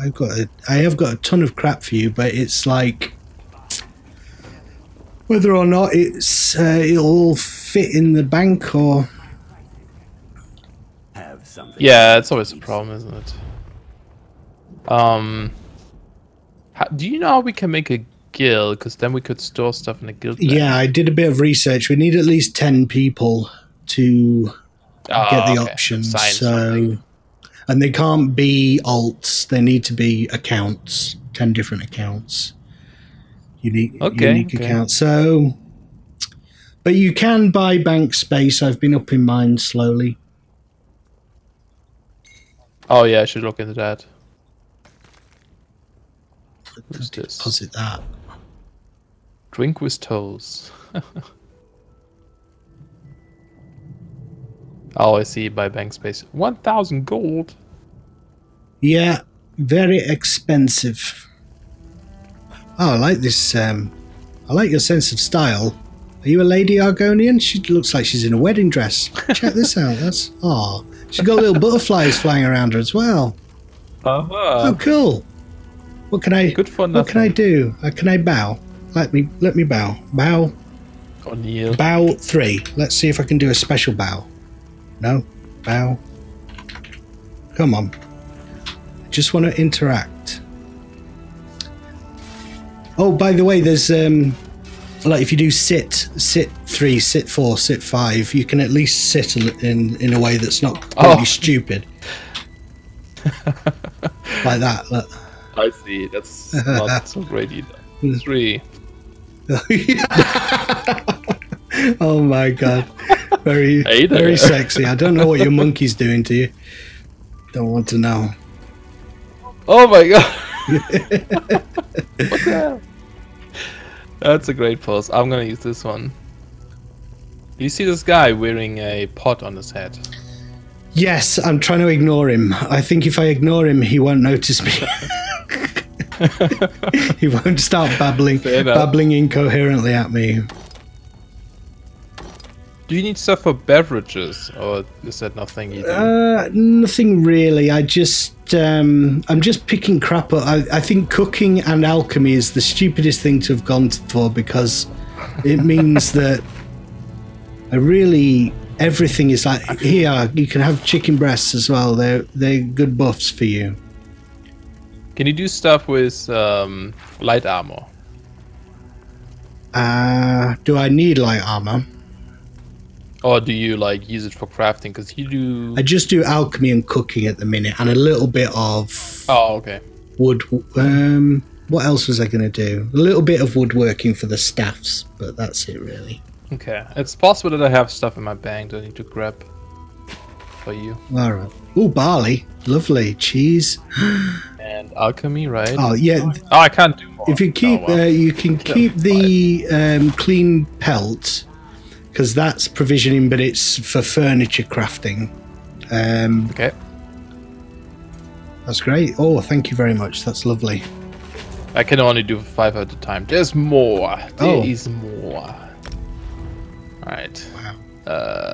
I've got a, I have got a ton of crap for you, but it's like whether or not it's uh, it'll all fit in the bank or Have something. Yeah, it's always a problem, isn't it? Um, how, do you know how we can make a guild? Because then we could store stuff in a guild. bank. yeah. I did a bit of research. We need at least ten people to Oh, get the okay. options. Sign So, something. And they can't be alts. They need to be accounts. Ten different accounts. Unique, Okay, unique okay. accounts. So, but you can buy bank space. I've been up in mine slowly. Oh yeah, I should look into that. This? Deposit that. Drink with toes. [LAUGHS] oh, I see. By bank space. One thousand gold. Yeah, very expensive. Oh, I like this. Um, I like your sense of style. Are you a lady Argonian? She looks like she's in a wedding dress. Check this out. That's oh, [LAUGHS] she's got little butterflies flying around her as well. Uh-huh. Oh, cool. What can I? Good for What can I do? Uh, can I bow? Let me let me bow. Bow. O'Neill. Bow three. Let's see if I can do a special bow. No. Bow. Come on. I just want to interact. Oh, by the way, there's um like if you do sit, sit three, sit four, sit five, you can at least sit a li- in in a way that's not really Oh. stupid. [LAUGHS] like that. Look. I see. That's not so great either. [LAUGHS] Three. [LAUGHS] oh my god. Very very sexy. I don't know what your monkey's doing to you. Don't want to know. Oh my god. what the hell? That's a great pose. I'm gonna use this one. You see this guy wearing a pot on his head? Yes, I'm trying to ignore him. I think if I ignore him, he won't notice me. [LAUGHS] [LAUGHS] he won't start babbling babbling incoherently at me. Do you need stuff for beverages, or is that nothing you do? Uh, nothing really. I just, um, I'm just picking crap up. I, I think cooking and alchemy is the stupidest thing to have gone for because it means [LAUGHS] that I really everything is like here. You can have chicken breasts as well. They're they're good buffs for you. Can you do stuff with um, light armor? Uh, do I need light armor? Or do you like use it for crafting? Because you do. I just do alchemy and cooking at the minute, and a little bit of Oh, okay. wood. Um, what else was I going to do? A little bit of woodworking for the staffs, but that's it really. Okay. It's possible that I have stuff in my bank that I need to grab for you. All right. Oh, barley, lovely cheese. [GASPS] And alchemy, right? Oh yeah. Oh, I can't do more. If you keep, Oh, well. uh, you can [LAUGHS] keep the um, clean pelt because that's provisioning, but it's for furniture crafting. Um, okay. that's great. Oh, thank you very much. That's lovely. I can only do five at a time. There's more. There is Oh. more. Alright. Wow.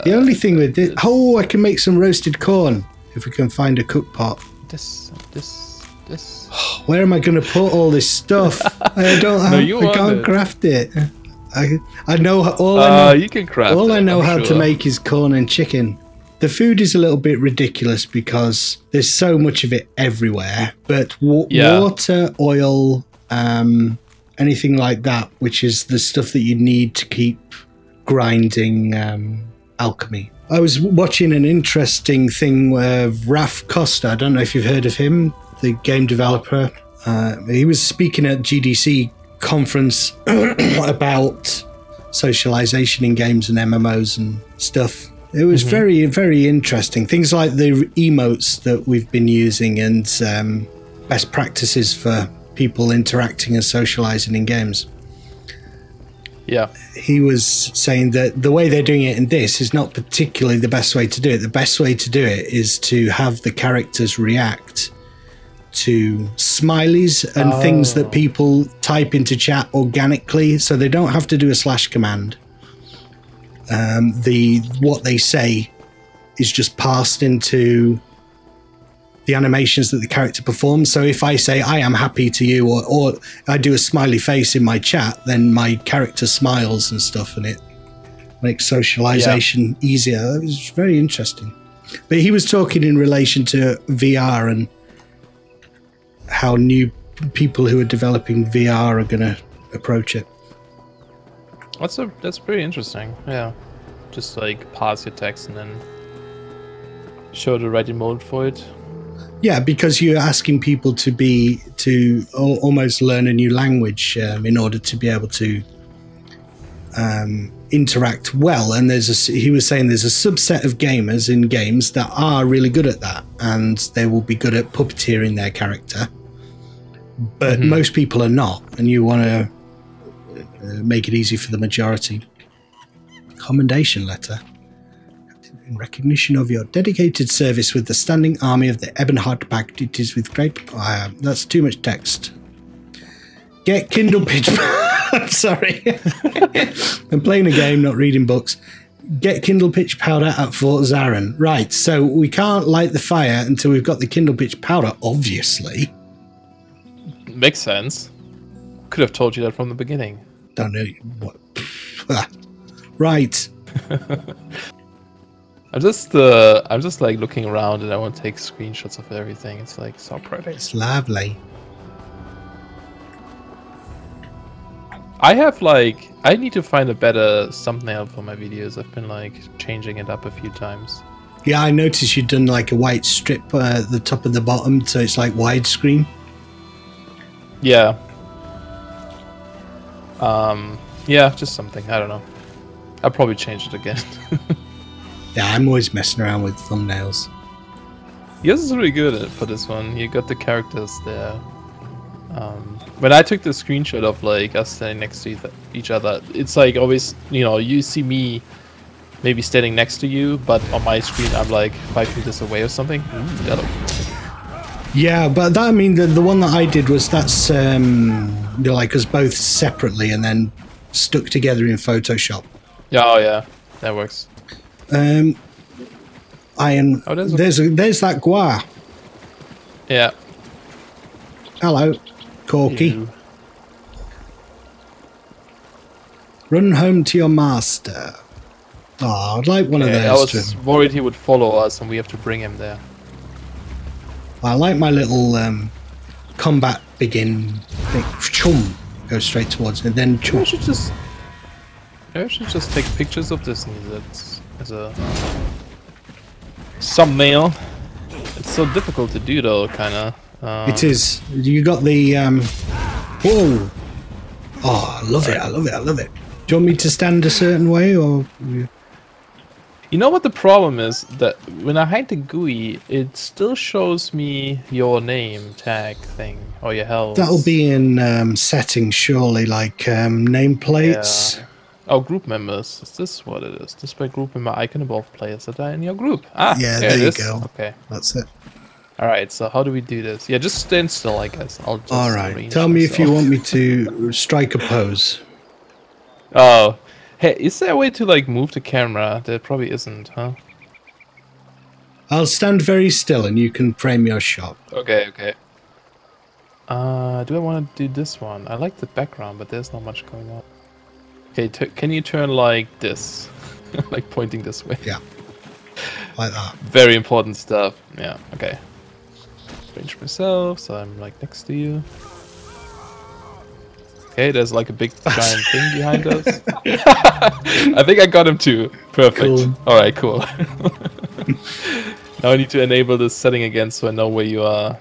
The only thing with this, oh, I can make some roasted corn if we can find a cook pot. This, this, this. Where am I going to put all this stuff? [LAUGHS] I don't have. you I can't it. craft it. I I know all I Uh, know. you can craft all it, I know I'm how to make is corn and chicken. The food is a little bit ridiculous because there's so much of it everywhere. But wa- Yeah. water, oil, um, anything like that, which is the stuff that you need to keep grinding um, alchemy. I was watching an interesting thing where Raph Koster, I don't know if you've heard of him, the game developer. Uh, he was speaking at GDC conference [CLEARS THROAT] about socialization in games and MMOs and stuff. It was very, very interesting. Things like the emotes that we've been using and um, best practices for people interacting and socializing in games. Yeah. He was saying that the way they're doing it in this is not particularly the best way to do it. The best way to do it is to have the characters react to smileys and things that Oh. people type into chat organically, so they don't have to do a slash command. Um, the what they say is just passed into the animations that the character performs. So if I say I am happy to you, or, or I do a smiley face in my chat, then my character smiles and stuff, and it makes socialization easier. It was very interesting. But he was talking in relation to VR and how new people who are developing VR are going to approach it. That's a that's pretty interesting. Yeah. Just like pass your text and then show the right emote for it. Yeah, because you're asking people to be to al- almost learn a new language um, in order to be able to um, interact well. And there's a, he was saying there's a subset of gamers in games that are really good at that, and they will be good at puppeteering their character. But most people are not, and you want to uh, make it easy for the majority. Commendation letter in recognition of your dedicated service with the standing army of the Ebonheart Pact, it is with great. Uh, that's too much text. Get Kindle Pitch. [LAUGHS] I'm [LAUGHS] sorry. [LAUGHS] I'm playing a game, not reading books. Get Kindle Pitch Powder at Fort Zeren. Right, so we can't light the fire until we've got the Kindle Pitch Powder, obviously. Makes sense. Could have told you that from the beginning. Don't know what. right. [LAUGHS] I'm just uh I'm just like looking around and I want to take screenshots of everything. It's like so pretty. It's lovely. I have like I need to find a better thumbnail for my videos. I've been like changing it up a few times. Yeah, I noticed you'd done like a white strip uh, at the top and the bottom, so it's like widescreen. Yeah. Um yeah, just something. I don't know. I'll probably change it again. [LAUGHS] Yeah, I'm always messing around with thumbnails. Yours is really good for this one. You got the characters there. Um, when I took the screenshot of like us standing next to each other, it's like always, you know, you see me maybe standing next to you, but on my screen I'm like five meters away or something. Ooh, Yeah, but that I mean the the one that I did was that's um you know, like us both separately and then stuck together in Photoshop. Yeah, oh yeah, that works. Um, Iron. Oh, there's a- there's a, there's that guar. Yeah. Hello, Corky. You- Run home to your master. Oh, I'd like one of Yeah, I those. was worried he would follow us and we have to bring him there. I like my little um, combat begin thing. Chum, go straight towards it. Then Maybe I chum. should just. I should just take pictures of this and it as a thumbnail. It's so difficult to do though, kinda. Um, It is. You got the. Um, whoa! Oh, I love it! I love it! I love it. Do you want me to stand a certain way, or You know what the problem is? That when I hide the GUI, it still shows me your name tag thing or your health. that'll be in um, settings? Surely, like um, nameplates. Yeah. Oh, group members. Is this what it is? Display group member icon above players that are in your group. Ah, Yeah, there, there you is. go. Okay. That's it. All right. So how do we do this? Yeah, just stand still, I guess. I'll just All right. Tell me if you want me to strike a pose. Oh, hey, is there a way to like move the camera? There probably isn't, huh? I'll stand very still, and you can frame your shot. Okay, okay. Uh, do I want to do this one? I like the background, but there's not much going on. Okay, t- can you turn like this, [LAUGHS] like pointing this way? Yeah, like that. Very important stuff. Yeah. Okay. Arrange myself so I'm like next to you. Okay, there's like a big [LAUGHS] giant thing behind us. [LAUGHS] I think I got him too. Perfect. Cool. All right, cool. [LAUGHS] now I need to enable this setting again so I know where you are.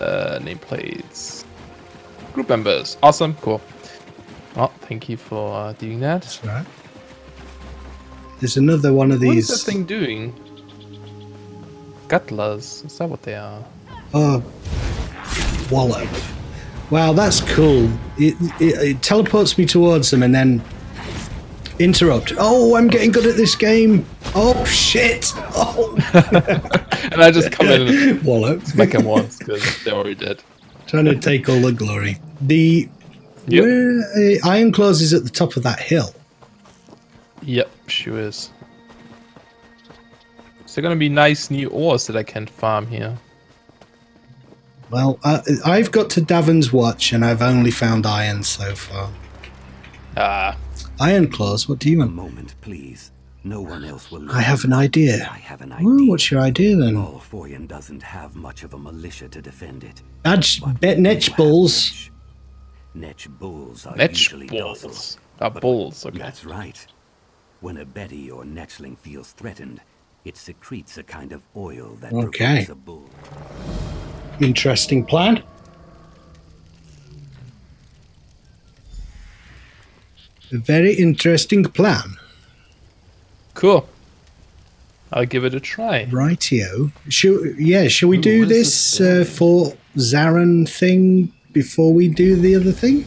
Uh, nameplates. Group members. Awesome. Cool. Well, thank you for uh, doing that. That's right. There's another one of these. What is that thing doing? Gutlers. Is that what they are? Oh, wallop. Wow, that's cool. It, it, it teleports me towards them and then interrupt. Oh, I'm getting good at this game. Oh, shit. Oh, [LAUGHS] And I just come in and [LAUGHS] wallop. smack them once because they're already dead. Trying to take all the glory. The Yep. where uh, Iron Claws is at the top of that hill. Yep, she is. Is there gonna be nice new ores that I can farm here? Well, I, I've got to Davon's Watch and I've only found iron so far. Ah, Iron Claws, what do you A moment, please. No one else will. I have an idea. I have an idea. what's your idea then? All Foyan doesn't have much of a militia to defend it. Badge, but bet we Netch Bulls. Netch. Netch bulls are Netch usually bulls. docile. Ah, But bulls, okay. That's right. When a Betty or Netchling feels threatened, it secretes a kind of oil that Okay. provokes a bull. Interesting plan. A very interesting plan. cool. I'll give it a try. Rightio. Should, yeah, shall we Ooh, do this this uh, Fort Zeren thing before we do the other thing?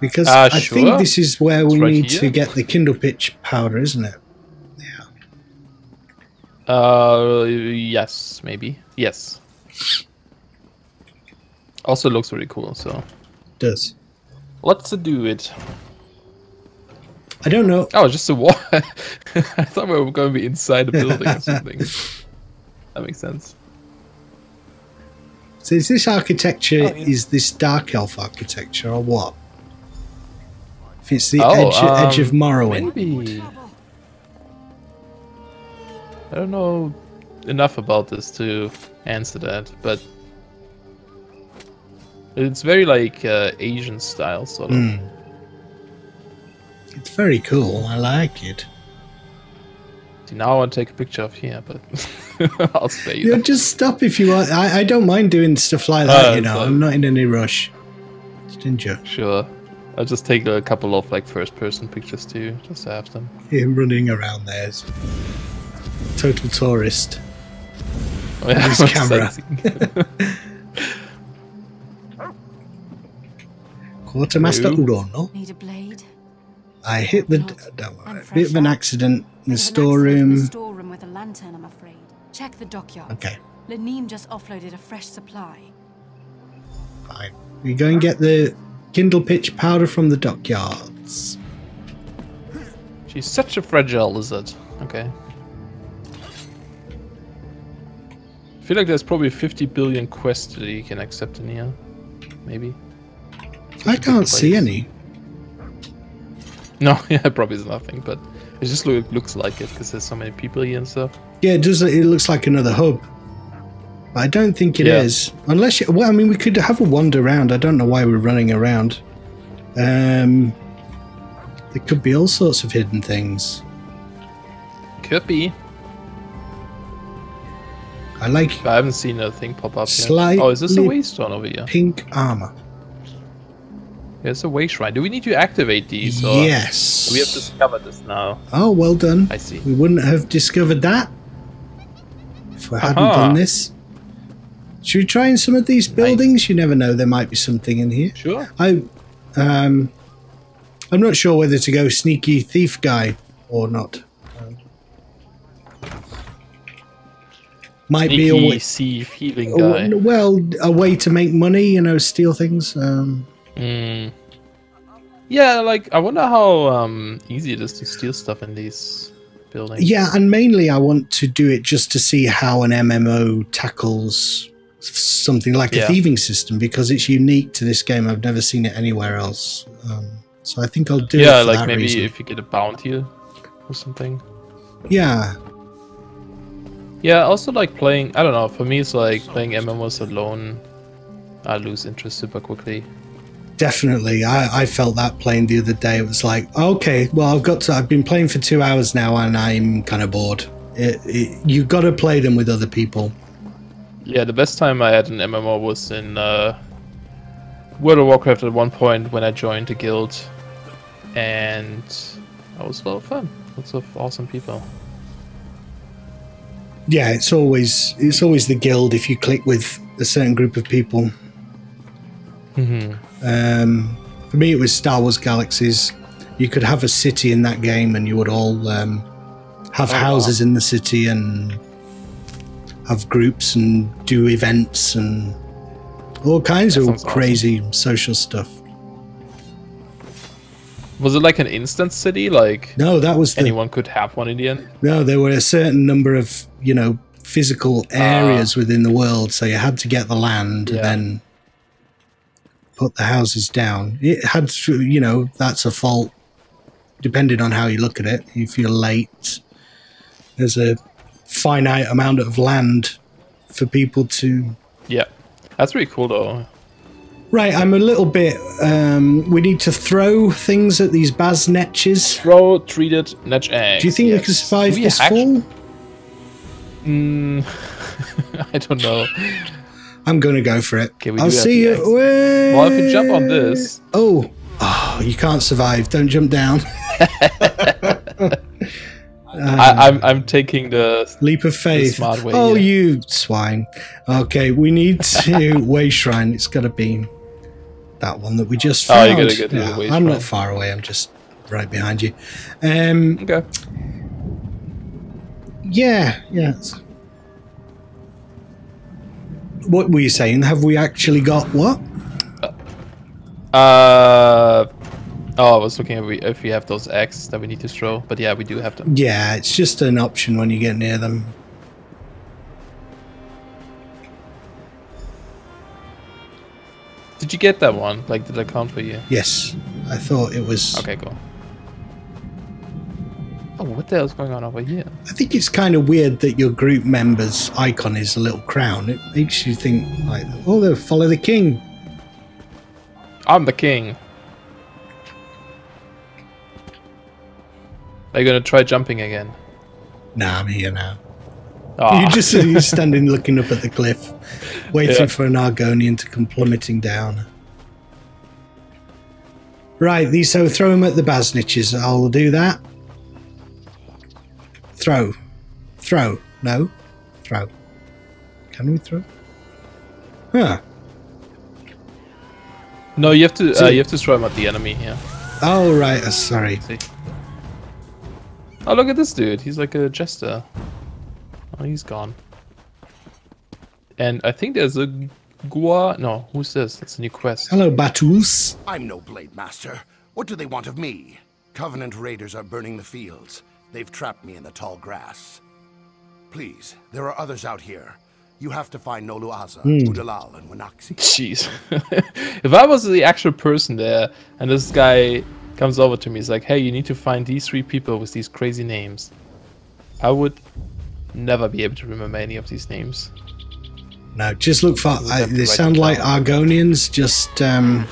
Because Uh, I sure. think this is where we right need to get the Kindle Pitch powder, isn't it? Uh, yes, maybe. Yes. Also looks really cool, so does. let's do it. I don't know. Oh, just a wall. [LAUGHS] I thought we were going to be inside a building or something. [LAUGHS] That makes sense. So is this architecture, Oh, yeah. is this Dark Elf architecture or what? If it's the Oh, edge, edge of um, Morrowind. Maybe. I don't know enough about this to answer that, but it's very like uh, Asian style, sort of. Hmm. It's very cool. I like it. See, now I want to take a picture of here, but [LAUGHS] I'll stay. Yeah, just stop if you want. I, I don't mind doing stuff like that, Oh, you know. fine. I'm not in any rush. Just enjoy. Sure. I'll just take a couple of like first-person pictures too, just to have them. Him running around there total tourist. Oh, yeah, His [LAUGHS] camera. [LAUGHS] Quartermaster Hello. Urono. Need a blade? I hit the. Not. Don't I'm worry. fresh Bit of an accident in the Bit of an accident in storeroom. the storeroom with a lantern, I'm afraid. Check the dockyard. Okay, Laneem just offloaded a fresh supply. fine. We go and get the Kindle pitch powder from the dockyards. She's such a fragile lizard. Okay. Feel like there's probably 50 billion quests that you can accept in here. Maybe. I can't see any. No, [LAUGHS] yeah, probably is nothing, but it just look, looks like it because there's so many people here and stuff. Yeah, it does. It looks like another hub. But I don't think it is, Yeah. Unless, you, well, I mean, we could have a wander around. I don't know why we're running around. Um, there could be all sorts of hidden things. Could be. I like I haven't seen a thing pop up yet. Oh, is this a wayshrine over here? pink armor. Yeah, it's a wayshrine. Do we need to activate these? Or Yes. We have discovered this now. Oh, well done. I see. We wouldn't have discovered that if we hadn't Aha. done this. Should we try in some of these buildings? You never know. There might be something in here. Sure. I, um, I'm not sure whether to go sneaky thief guy or not. Might be a way. sea feeling a- Well, a way to make money. You know, steal things. Um, Mm. Yeah, like I wonder how um, easy it is to steal stuff in these buildings. yeah, and mainly I want to do it just to see how an MMO tackles something like a thieving system because it's unique to this game. I've never seen it anywhere else. Um, so I think I'll do yeah, it for like that maybe reason. if you get a bounty or something. Yeah, Yeah, I also like playing. I don't know. For me, it's like playing MMOs alone. I lose interest super quickly. definitely. I, I felt that playing the other day. It was like, okay, well, I've got to. I've been playing for two hours now, and I'm kind of bored. It, it, you've got to play them with other people. Yeah, the best time I had an MMO was in uh, World of Warcraft at one point when I joined the guild, and that was a lot of fun. Lots of awesome people. Yeah, it's always it's always the guild if you click with a certain group of people. Um, for me, it was Star Wars Galaxies. You could have a city in that game, and you would all um, have Oh, wow. houses in the city and have groups and do events and all kinds That of sounds awesome. crazy social stuff. Was it like an instant city? Like No, that was the anyone could have one in the end? No, there were a certain number of, you know, physical areas ah. within the world, so you had to get the land Yeah. and then put the houses down. It had to, you know, that's a fault, depending on how you look at it. If you're late, there's a finite amount of land for people to. Yeah. That's really cool though. Right, I'm a little bit. Um, we need to throw things at these baznetches. Throw treated netch eggs. Do you think we yes. can survive we this fall? Mm, [LAUGHS] I don't know. I'm going to go for it. We I'll see you. Well, if you jump on this- Oh. oh, you can't survive. Don't jump down. [LAUGHS] I, I'm I'm taking the Leap of faith. smart way, oh, yeah. you swine. Okay, we need to [LAUGHS] way shrine. It's got to be that one that we just Oh, found. you gotta go to the Yeah, I'm not far away. I'm just right behind you. Um, okay. yeah, yeah. it's- What were you saying? Have we actually got what? Uh oh, I was looking if we if we have those eggs that we need to throw, but yeah, we do have them. Yeah, it's just an option when you get near them. Did you get that one? Like, did I count for you? Yes, I thought it was. Okay, cool. Oh, what the hell's going on over here? I think it's kind of weird that your group member's icon is a little crown. It makes you think like, oh, they follow the king. I'm the king. Are you gonna try jumping again? Nah, I'm here now. Ah, You just you're standing looking up at the cliff, waiting Yeah. for an Argonian to come plummeting down. Right, these so throw them at the Basniches. I'll do that. Throw, throw. No, throw. Can we throw? Huh. no, you have to. Uh, you have to throw him at the enemy here. Oh right. Uh, sorry. Oh, look at this dude. He's like a jester. Oh, he's gone. And I think there's a guar. No, who's this? It's a new quest. Hello, Batus. I'm no blade master. What do they want of me? Covenant raiders are burning the fields. They've trapped me in the tall grass. Please, there are others out here. You have to find Nolu Aza, hmm. Udalal, and Wanaxi. Jeez. [LAUGHS] if I was the actual person there, and this guy comes over to me, he's like, "Hey, you need to find these three people with these crazy names," I would never be able to remember any of these names. No, just look for. I, they sound like down. Argonians. Just um.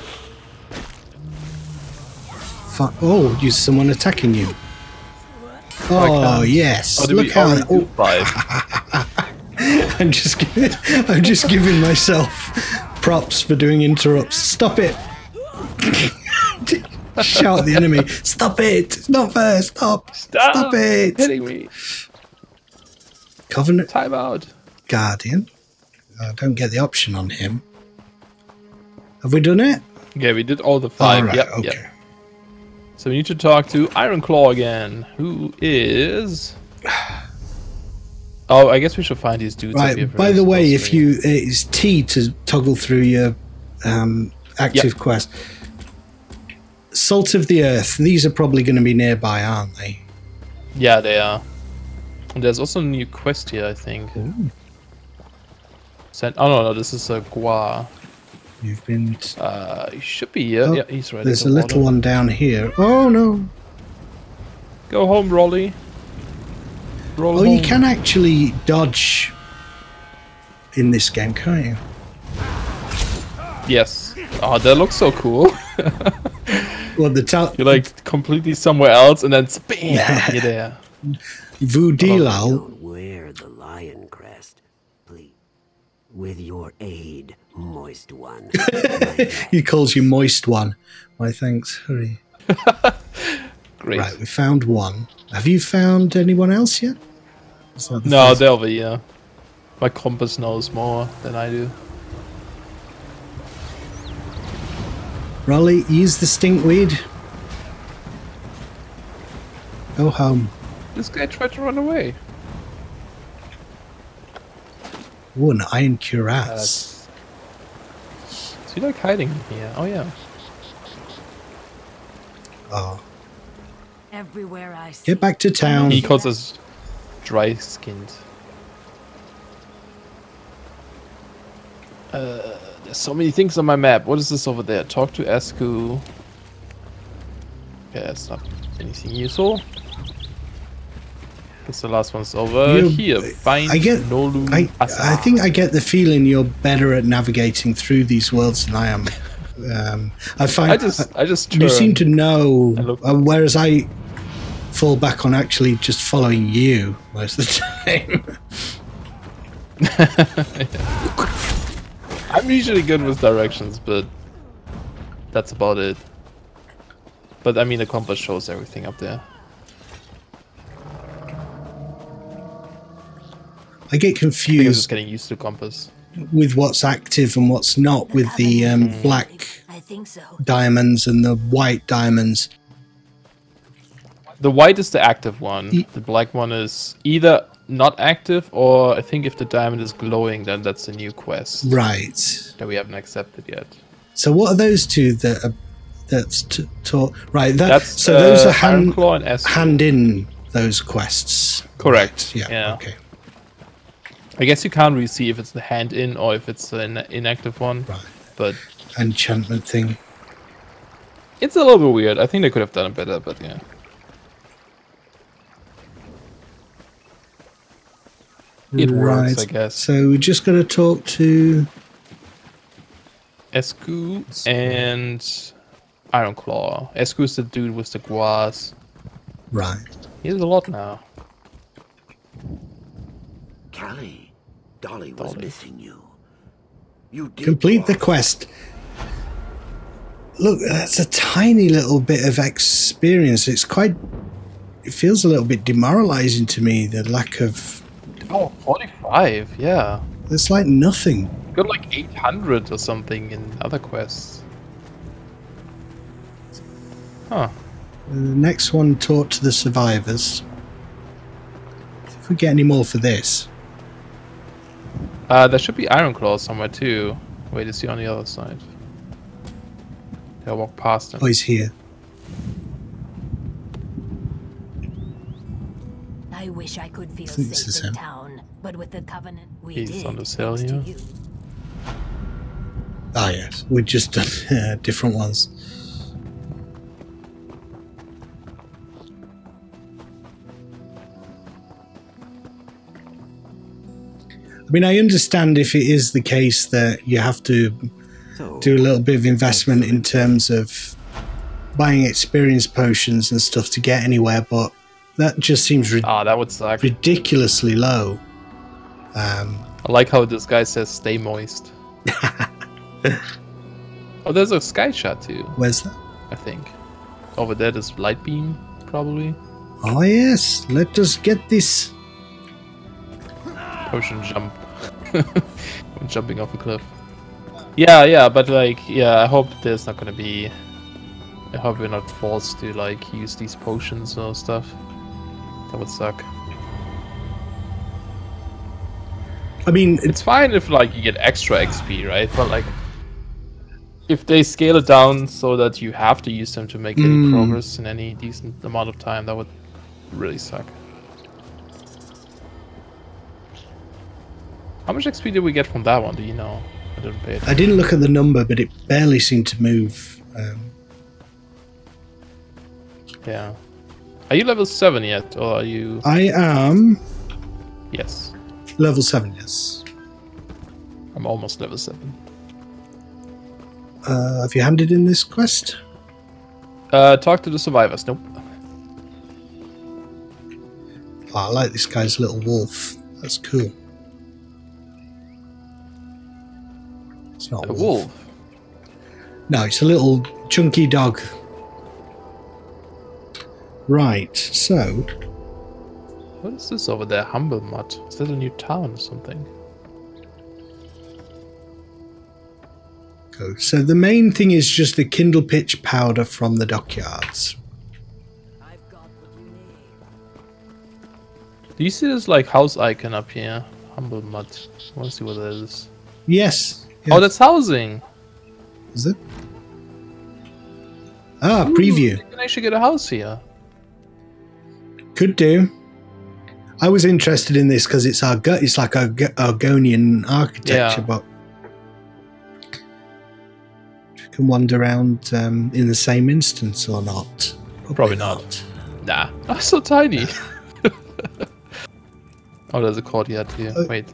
Oh, you someone attacking you. Oh yes! Oh, look how. Oh, five? [LAUGHS] I'm just giving. I'm just giving myself props for doing interrupts. Stop it! [LAUGHS] Shout at the enemy. Stop it! It's not fair. Stop! Stop, Stop it! hitting me! Covenant Time out. Guardian. I don't get the option on him. Have we done it? Yeah, we did all the five. All right. yep, okay. yep. So we need to talk to Iron Claw again, who is. [SIGHS] Oh, I guess we should find these dudes. Right. By the way, if you it's T to toggle through your um, active Yep. quest. Salt of the Earth. These are probably going to be nearby, aren't they? Yeah, they are. And there's also a new quest here, I think. Sent. Oh no, no, this is a guar. You've been. Uh, he should be here. Oh, yeah, he's right. there's a little one down here. Oh no! Go home, Rolly. Roll Oh, you can actually dodge in this game, can't you? Yes. Oh, that looks so cool. Well, the [LAUGHS] ta- You're like completely somewhere else, and then bam, [LAUGHS] you're there. Vudilal. Don't wear the lion crest, please. With your aid, moist one. [LAUGHS] He calls you Moist One. My thanks. Hurry. [LAUGHS] Great. Right, we found one. Have you found anyone else yet? The No, phrase? they'll be, yeah. My compass knows more than I do. Raleigh, use the stinkweed. Go home. This guy tried to run away. Oh, an iron Uh, cuirass. Is he like hiding here? Oh yeah. oh, Everywhere I see. get back to town. He calls us dry skinned. Uh, there's so many things on my map. What is this over there? Talk to Esku. Yeah, it's not anything useful. Guess the last one's over You're, here. Find I get. Nolu I, I think I get the feeling you're better at navigating through these worlds than I am. Um, I find I just, I just. you seem to know, uh, whereas I fall back on actually just following you most of the [LAUGHS] time. [LAUGHS] I'm usually good with directions, but that's about it. But I mean, the compass shows everything up there. I get I think I'm confused just getting used to compass. with what's active and what's not with the um, black I think so. diamonds and the white diamonds. The white is the active one. Ye- The black one is either not active, or I think if the diamond is glowing, then that's a new quest Right. that we haven't accepted yet. So what are those two that are that's t- taught? Right. That, That's so those uh, are hand and hand in those quests. Correct, Yeah. yeah. Okay. I guess you can't really see if it's the hand in or if it's an inactive one, Right. but Enchantment thing. it's a little bit weird. I think they could have done it better, but yeah. It works, I guess. So we just got to talk to. Esku and Ironclaw. Esku is the dude with the guars. Right. He has a lot now. Callie, Dolly was Dolly. missing you. You did Complete the quest. Look, that's a tiny little bit of experience. It's quite. It feels a little bit demoralizing to me. The lack of. Oh, 45, yeah. It's like nothing. Got like 800 or something in other quests. Huh. The next one taught to the survivors. If we get any more for this. Uh, there should be iron claws somewhere too. Wait, is he on the other side? I'll walk past him. Oh, he's here. I wish I could feel think this is safe in him. town, but with the Covenant, we He's did. on the cell here. you. Ah, yes. We've just done [LAUGHS] uh, different ones. I mean, I understand if it is the case that you have to do a little bit of investment in terms of buying experience potions and stuff to get anywhere, but that just seems ri- Ah, that would suck. ridiculously low. Um, I like how this guy says stay moist. [LAUGHS] oh, there's a skyshard too, where's that? I think. Over there, there's light beam, probably. Oh, yes. Let us get this. Potion jump. [LAUGHS] I'm jumping off a cliff. Yeah, yeah, but like, yeah, I hope there's not gonna be. I hope we're not forced to like use these potions or stuff. That would suck. I mean, it's It's fine if like you get extra XP, right? But like, if they scale it down so that you have to use them to make any Mm. progress in any decent amount of time, that would really suck. How much XP did we get from that one? Do you know? I didn't pay it. I didn't look at the number, but it barely seemed to move. Um, Yeah. Are you level seven yet, or are you? I am Yes, level 7, yes. I'm almost level seven. Uh, have you handed in this quest? Uh, talk to the survivors. Nope. Oh, I like this guy's little wolf. That's cool. It's not A wolf. No, it's a little chunky dog. Right, so What is this over there? Humblemud. Is that a new town or something? Go. So the main thing is just the kindlepitch powder from the dockyards. Do you see this like house icon up here? Humblemud. I want to see what that is. Yes. Oh, that's housing. Is it? Ah, preview. You can actually get a house here. Could do. I was interested in this because it's Argo- it's like Arg- Argonian architecture, Yeah. but you can wander around um, in the same instance or not. Probably not. Nah. [LAUGHS] Oh, so tiny. [LAUGHS] oh, there's a courtyard here. Uh, Wait.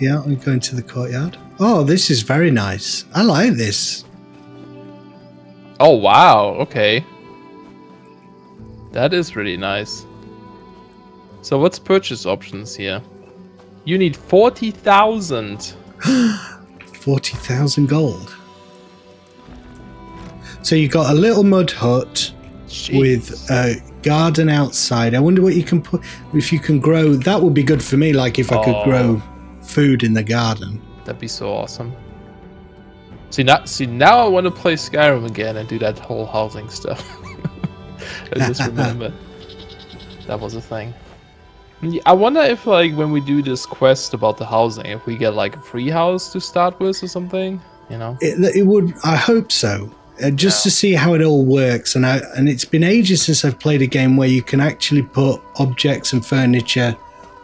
Yeah, I'm going to the courtyard. Oh, this is very nice. I like this. Oh, wow. Okay. That is really nice. So what's purchase options here? You need 40,000. [GASPS] 40,000 gold. So you got a little mud hut with a garden outside. I wonder what you can put if you can grow. That would be good for me. Like if I could Oh. grow food in the garden. That'd be so awesome. See now, see now I want to play Skyrim again and do that whole housing stuff. [LAUGHS] I just [LAUGHS] remember that was a thing. Yeah, I wonder if like when we do this quest about the housing, if we get like a free house to start with or something. You know? It, it would. I hope so. Uh, just to see how it all works, and I, and it's been ages since I've played a game where you can actually put objects and furniture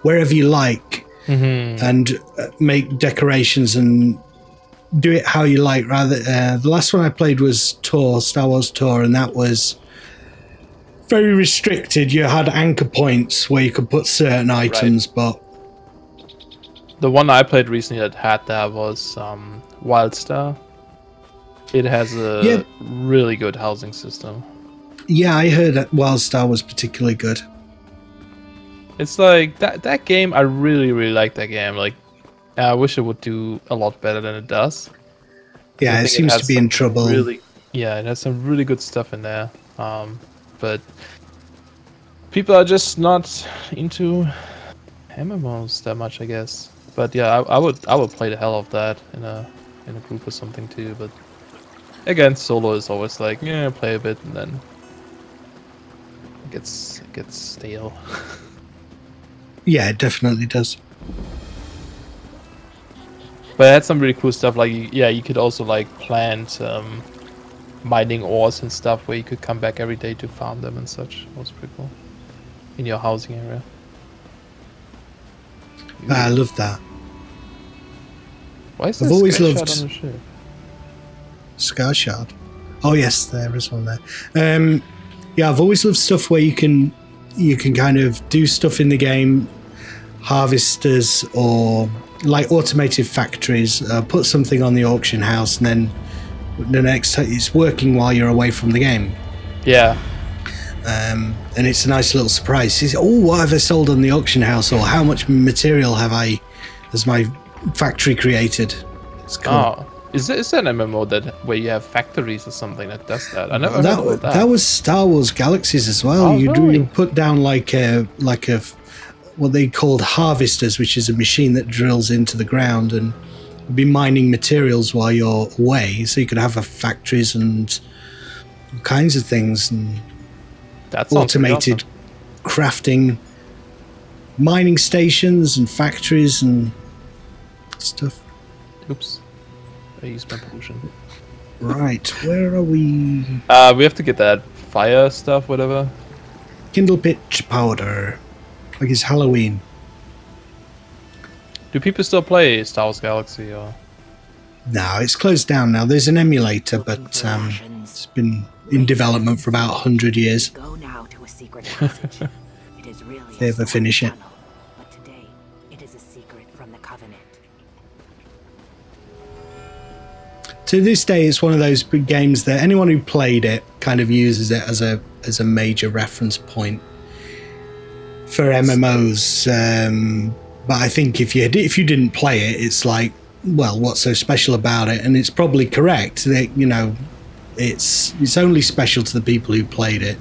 wherever you like, Mm-hmm. and uh, make decorations and do it how you like. Rather, uh, the last one I played was Tour Star Wars Tour, and that was very restricted. You had anchor points where you could put certain items, but The one I played recently that had that was um, Wildstar. It has a Yeah. really good housing system. yeah, I heard that Wildstar was particularly good. It's like that that game. I really really like that game. Like, I wish it would do a lot better than it does. Yeah, it seems has to be in trouble. Really, yeah, it has some really good stuff in there. Um, but people are just not into MMOs that much, I guess. But yeah, I, I would I would play the hell of that in a in a group or something too. But again, solo is always like yeah, play a bit and then it gets it gets stale. [LAUGHS] Yeah, it definitely does. But it had some really cool stuff. Like, yeah, you could also like plant um, mining ores and stuff where you could come back every day to farm them and such. That was pretty cool. In your housing area. I love that. Why is I've always loved-? Skyshard. Oh yes, there is one there. Um, yeah, I've always loved stuff where you can you can kind of do stuff in the game, harvesters or like automated factories. Uh, put something on the auction house, and then the next it's working while you're away from the game. Yeah, Um, and it's a nice little surprise. It's, oh, what have I sold on the auction house, or how much material have I, has my factory created? It's cool. Oh, is there, is there an MMO that where you have factories or something that does that? I never heard that, about that. that was Star Wars Galaxies as well. Oh, you do you put down like a like a what they called harvesters, which is a machine that drills into the ground and be mining materials while you're away. So you could have a factories and all kinds of things and that sounds pretty automated crafting, mining stations and factories and stuff. Oops, I used my pollution. Right, where are we? Uh, we have to get that fire stuff, whatever. Kindle pitch powder. Like it's Halloween. Do people still play Star Wars Galaxy or? No, it's closed down now. There's an emulator, but um, it's been in development for about 100 years. Go now to a secret passage. [LAUGHS] it is really They ever finish it. but today it is a secret from the Covenant. To this day, it's one of those big games that anyone who played it kind of uses it as a as a major reference point for MMOs. Um, but I think if you if you didn't play it, it's like, well, what's so special about it? And it's probably correct that you know, it's it's only special to the people who played it.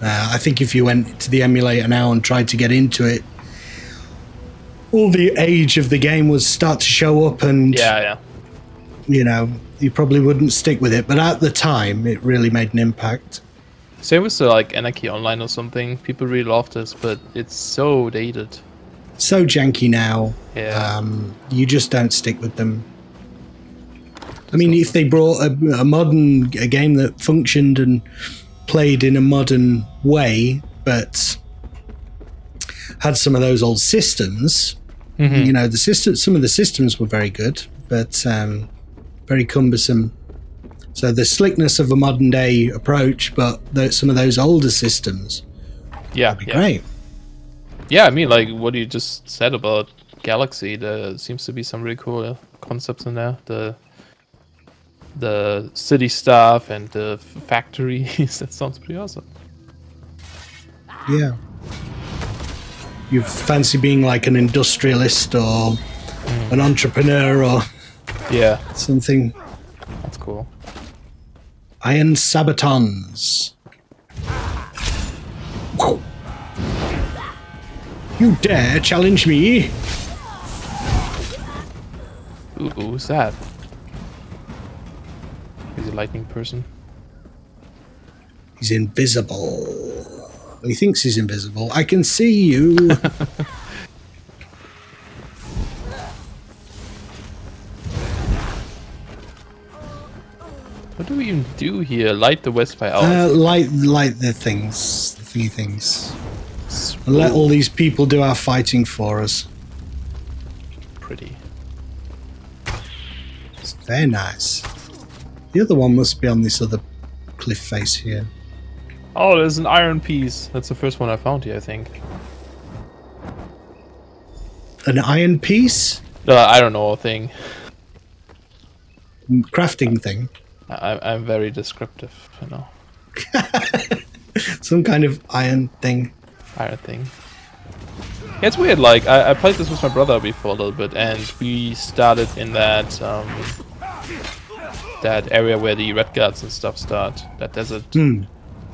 Uh, I think if you went to the emulator now and tried to get into it, all the age of the game would start to show up, and Yeah, yeah. you know you probably wouldn't stick with it. But at the time, it really made an impact. Same with the, like Anarchy Online or something. People really love this, but it's so dated. So janky now. Yeah. Um, you just don't stick with them. I mean, if they brought a, a modern a game that functioned and played in a modern way, but had some of those old systems, you know, the system, some of the systems were very good, but um, very cumbersome. So the slickness of a modern day approach, but the, some of those older systems, Yeah, be yeah. great. Yeah, I mean, like what you just said about Galaxy, there seems to be some really cool concepts in there. The the city stuff and the f- factories. [LAUGHS] that sounds pretty awesome. Yeah. You fancy being like an industrialist or mm. an entrepreneur or Yeah, something. that's cool. Iron Sabatons. Whoa. You dare challenge me? Ooh, who's that? He's a lightning person. He's invisible. He thinks he's invisible. I can see you. [LAUGHS] What do we even do here? Light the Westfire. Oh, uh, light, light the things, the thingy things. let all these people do our fighting for us. pretty. It's very nice. The other one must be on this other cliff face here. Oh, there's an iron piece. That's the first one I found here, I think. An iron piece? Uh, I don't know a thing. Crafting thing. I, I'm very descriptive, you know. [LAUGHS] Some kind of iron thing. Iron thing. Yeah, it's weird. Like I, I played this with my brother before a little bit, and we started in that um, that area where the red guards and stuff start, that desert.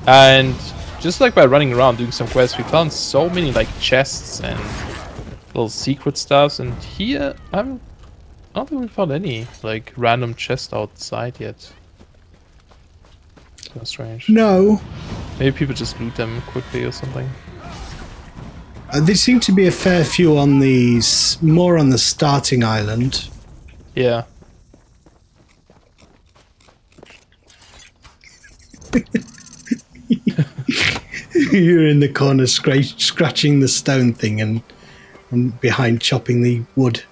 And just like by running around doing some quests, we found so many like chests and little secret stuffs. And here, I'm, I don't think we found any like random chest outside yet. Kind of strange. No. Maybe people just loot them quickly or something. Uh, there seem to be a fair few on these, more on the starting island. Yeah. [LAUGHS] You're in the corner scra- scratching the stone thing and, and behind chopping the wood.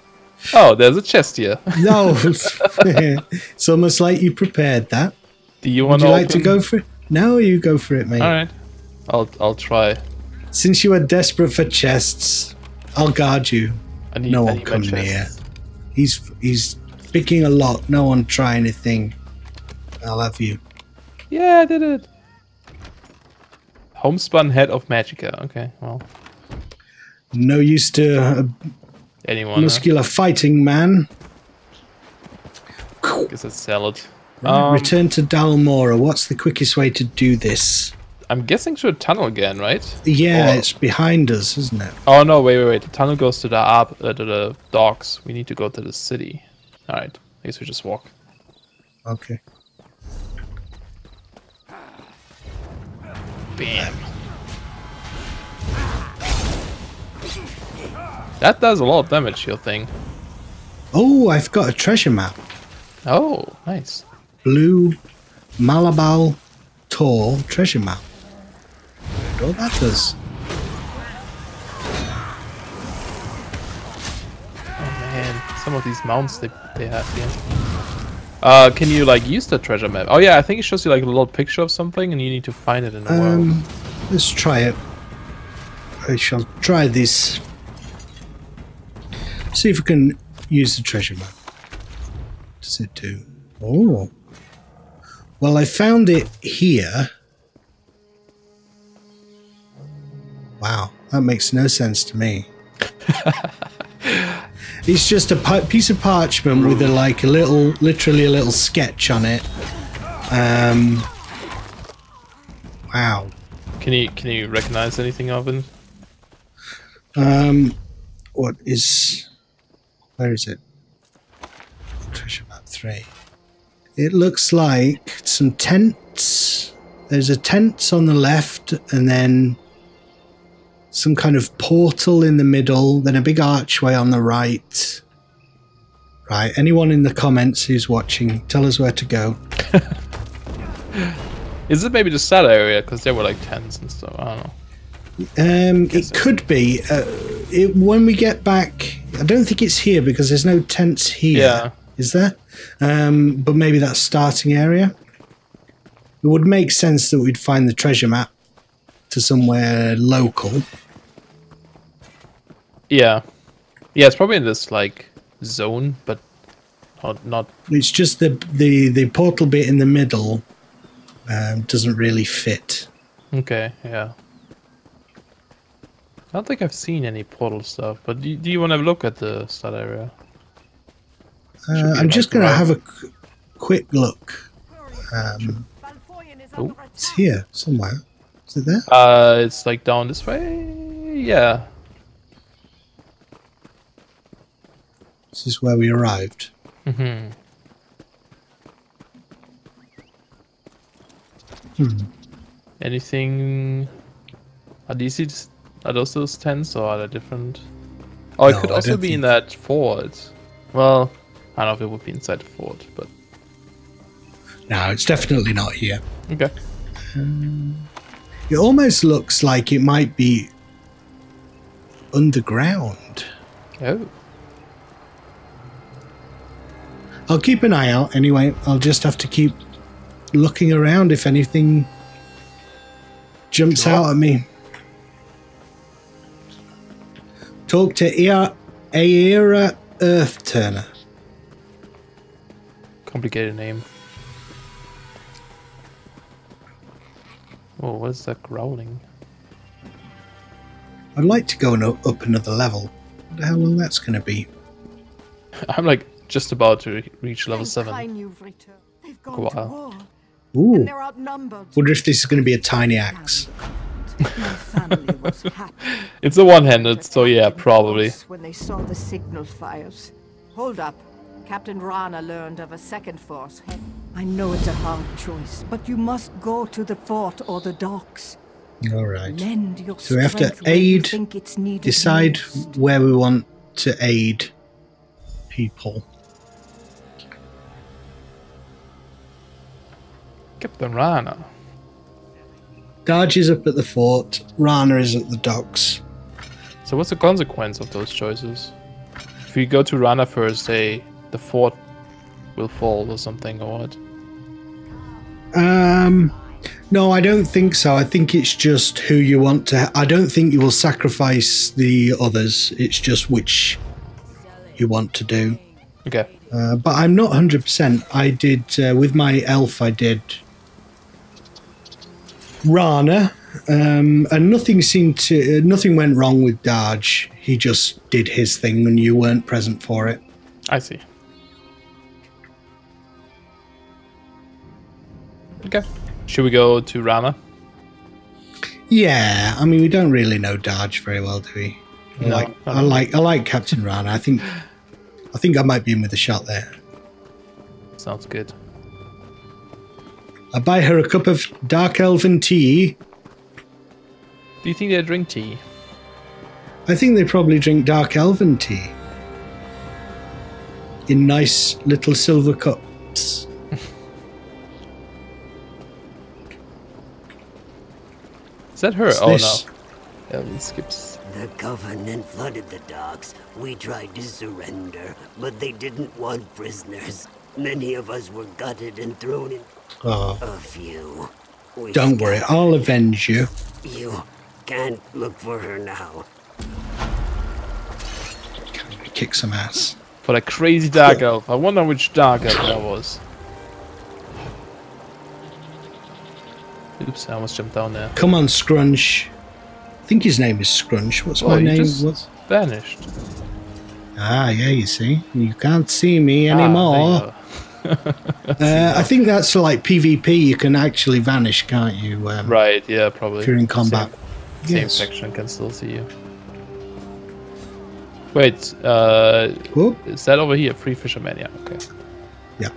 Oh, there's a chest here. No, [LAUGHS] [LAUGHS] it's almost like you prepared that. Do you Would want you like to go for it? No, you go for it, mate. All right. I'll I'll try. Since you are desperate for chests, I'll guard you. I need, No I one coming here. He's he's picking a lot. No one try anything. I'll have you. Yeah, I did it. Homespun head of Magicka. Okay, well, No use to a anyone. huh? muscular fighting man. Guess it's salad. Um, Return to Dhalmora. What's the quickest way to do this? I'm guessing through a tunnel again, right? Yeah, Or- it's behind us, isn't it? Oh no! Wait, wait, wait. The tunnel goes to the up, uh, to the docks. We need to go to the city. All right. I guess we just walk. Okay. Bam. That does a lot of damage, your thing. Oh, I've got a treasure map. Oh, nice. Blue Malabal Tor treasure map. Oh, that does. Oh man, some of these mounts they they have here. Uh, can you like use the treasure map? Oh yeah, I think it shows you like a little picture of something, and you need to find it in the world. Um, let's try it. I shall try this. See if we can use the treasure map. What does it do? Oh. Well, I found it here. Wow, that makes no sense to me. [LAUGHS] it's just a piece of parchment with a, like a little, literally a little sketch on it. Um. Wow. Can you can you recognize anything of it? Um, what is? Where is it? Treasure map three. It looks like some tents. There's a tent on the left, and then some kind of portal in the middle. Then a big archway on the right. Right. Anyone in the comments who's watching, tell us where to go. [LAUGHS] Is it maybe the start area? Because there were like tents and stuff. I don't know. Um, it could be. Uh, it, when we get back, I don't think it's here because there's no tents here. Yeah. Is there? Um, but maybe that starting area. It would make sense that we'd find the treasure map to somewhere local. Yeah, yeah. It's probably in this like zone, but not not. It's just the the the portal bit in the middle um, doesn't really fit. Okay, yeah. I don't think I've seen any portal stuff, but do, do you want to look at the start area? Uh, I'm just going to have a qu- quick look. Um, Oh. it's here somewhere. Is it there? Uh, it's like down this way. Yeah. This is where we arrived. hmm Anything? Are these just- are those those tents or are they different? Oh, it could also be in that fort. Well, I don't know if it would be inside the fort, but No, it's definitely not here. okay. Uh, it almost looks like it might be underground. Oh, I'll keep an eye out anyway. I'll just have to keep looking around if anything jumps Sure. out at me. Talk to Aira Earth Turner. Complicated name. Oh, what is that growling? I'd like to go and up up another level. Wonder how long that's going to be. [LAUGHS] I'm like just about to reach level seven. Fine you've returned. They've gone Go to on. war. Ooh. And they're outnumbered. Wonder if this is going to be a tiny axe. My family was happy. It's a one-handed, so yeah, probably. When they saw the signal fires. Hold up. Captain Rana learned of a second force. I know it's a hard choice, but you must go to the fort or the docks. All right. Lend your So we have to strength where you aid, think it's decide most. where we want to aid people. Captain Rana. Darge is up at the fort. Rana is at the docks. So what's the consequence of those choices? If we go to Rana first, they the fort will fall or something or what? Um, no, I don't think so. I think it's just who you want to. I don't think you will sacrifice the others. It's just which you want to do. Okay. Uh, but I'm not 100%. I did, uh, with my elf, I did Rana, um, and nothing seemed to, uh, nothing went wrong with Darge. He just did his thing and you weren't present for it. I see. Okay. Should we go to Rana? Yeah, I mean, we don't really know Darge very well, do we? I No, like, I I like, I like Captain Rana. I think, I think I might be in with a shot there. Sounds good. I buy her a cup of dark elven tea. Do you think they drink tea? I think they probably drink dark elven tea in nice little silver cups. Is that her? What's oh this? no. Elven skips. The Covenant flooded the docks. We tried to surrender, but they didn't want prisoners. Many of us were gutted and thrown in. Oh, A few. We don't worry, scattered. I'll avenge you. You can't look for her now. Kick some ass. For that crazy dark elf. I wonder which dark elf that was. Oops, I almost jumped down there. Come on, Scrunch. I think his name is Scrunch. What's Oh, my name? What's... vanished. Ah, yeah, you see. You can't see me Ah, anymore. [LAUGHS] go. Uh, I think that's for like PvP. You can actually vanish, can't you? Um, Right, yeah, probably. If you're in combat. Same, same Yes. section can still see you. Wait, uh, Whoop. is that over here? Free Fisherman, yeah, okay. Yeah.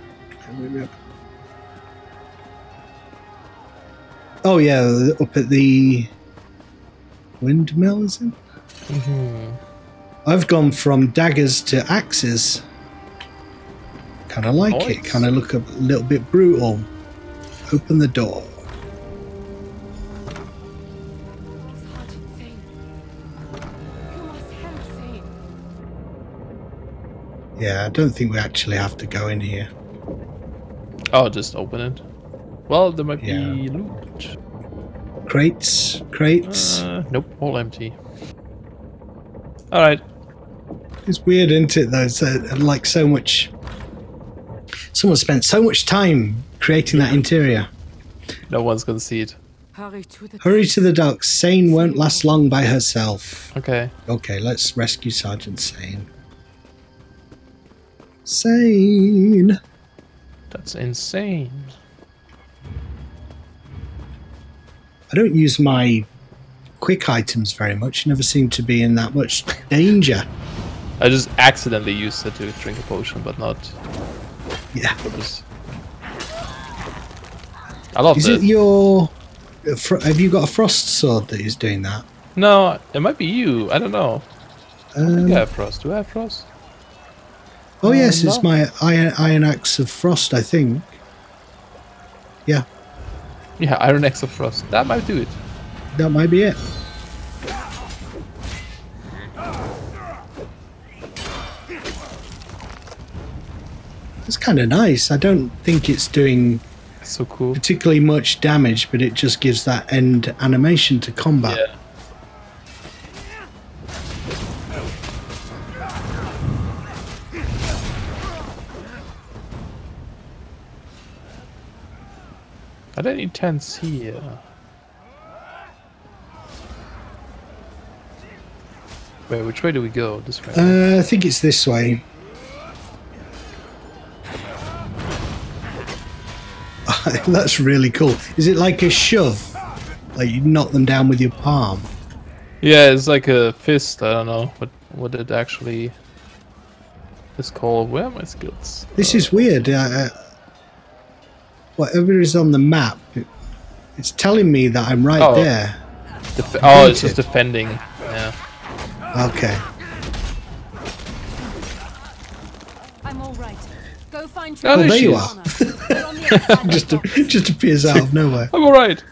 Oh yeah, up at the windmill, is it? Mm-hmm. I've gone from daggers to axes. Kind of like it. Kind of look a little bit brutal. Open the door. Sergeant Zane. You must help Zane. Yeah, I don't think we actually have to go in here. Oh, just open it. Well, there might Yeah. be loot. Crates, crates. Uh, nope, all empty. Alright, It's weird, isn't it? Though, it's uh, like so much. Someone spent so much time creating that interior. no one's gonna see it. Hurry to the Hurry to the docks. Sane won't last long by herself. Okay. Okay, let's rescue Sergeant Sane. Sane. That's insane. I don't use my quick items very much. You never seem to be in that much danger. I just accidentally used it to drink a potion, but not Yeah. purpose. I love Is it. it your? uh, Have you got a frost sword that is doing that? No, it might be you. I don't know. I think Um, I have frost. Do I have frost? oh yes, no. it's my iron, iron axe of frost. I think. Yeah, Yeah, Iron Axe of Frost. That might do it. that might be it. It's kind of nice. I don't think it's doing So cool. particularly much damage, but it just gives that end animation to combat. Yeah. Are there any tents here? Wait, which way do we go? This way. Uh, I think it's this way. [LAUGHS] That's really cool. Is it like a shove? Like you knock them down with your palm? yeah, it's like a fist. I don't know what what it actually is called. Where are my skills? This is weird. Uh, uh, whatever is on the map, it, it's telling me that I'm right Oh. there. Def- oh, it's just defending. Yeah. Okay. I'm all right. Go find Oh, Well, there you are. We're on the other side of just just appears out of nowhere. [LAUGHS] I'm alright.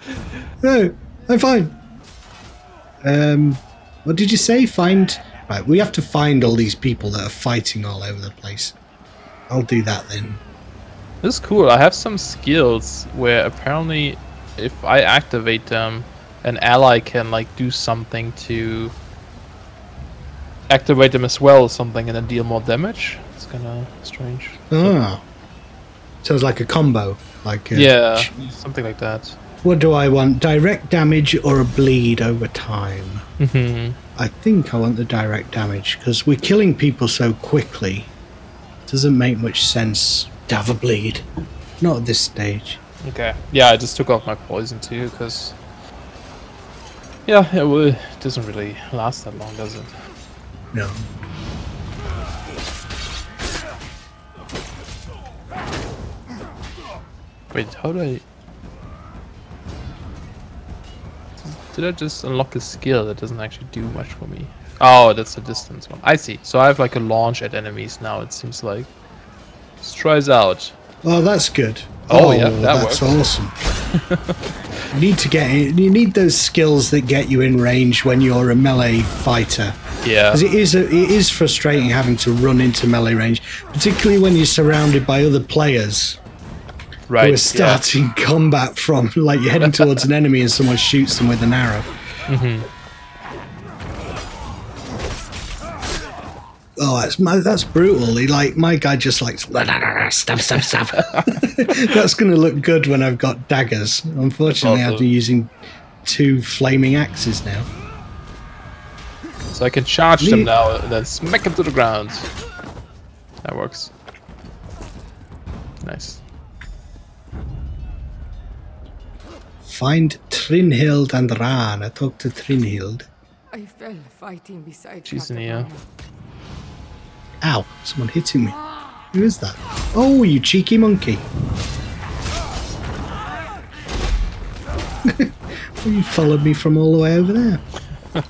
No, I'm fine. Um, what did you say? Find. Right, we have to find all these people that are fighting all over the place. I'll do that then. This is cool. I have some skills where apparently, if I activate them, an ally can like do something to activate them as well, or something, and then deal more damage. It's kind of strange. Ah. Sounds like a combo. Like a, Yeah, something like that. What do I want? Direct damage or a bleed over time? hmm I think I want the direct damage because we're killing people so quickly. It Doesn't make much sense to have a bleed. Not at this stage. Okay. Yeah, I just took off my poison too, because yeah, it, will, it doesn't really last that long, does it? No. Wait, how do I? Did I just unlock a skill that doesn't actually do much for me? Oh, that's a distance one. I see. So I have like a launch at enemies now. It seems like. Let's try this out. Oh, that's good. Oh, yeah, that that's works. awesome. [LAUGHS] you need to get in, you need those skills that get you in range when you're a melee fighter. Yeah. Because it is a, it is frustrating having to run into melee range, particularly when you're surrounded by other players Right. who are yeah. starting [LAUGHS] combat from like you're heading towards an enemy and someone shoots them with an arrow. Mm-hmm. Oh, that's my, that's brutal. He, like my guy just like [LAUGHS] stab, stab, stab. [LAUGHS] that's going to look good when I've got daggers. Unfortunately, I'll Also- be using two flaming axes now. So I can charge them now and then smack them to the ground. That works. Nice. Find Trinhild and Rana. Talk to Trinhild. I fell fighting beside She's in here. Rana. Ow! Someone hitting me. Who is that? Oh, you cheeky monkey! [LAUGHS] well, you followed me from all the way over there. [LAUGHS]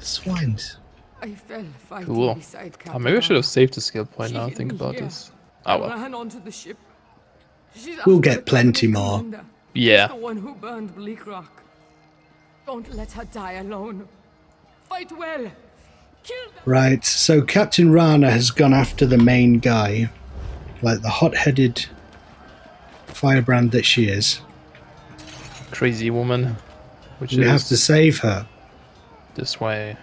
Swines. I fell fighting Cool. beside Oh, maybe I should have saved the skill point now. She Think about me here. this. Oh, I Oh well. ran onto the ship. She's We'll get plenty more. Yeah. The one who burned Bleakrock. Don't let her die alone. Fight well. Right, so Captain Rana has gone after the main guy, like the hot-headed firebrand that she is. Crazy woman. Which We have to save her. this way.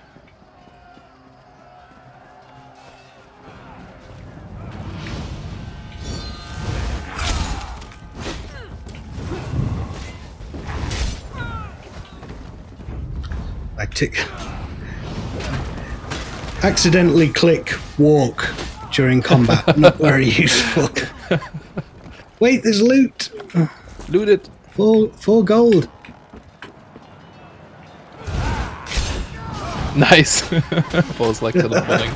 I tick. Accidentally click walk during combat. [LAUGHS] Not very useful. Wait, there's loot. Loot it. Four, four gold. [LAUGHS] Nice. [LAUGHS] Balls like to the.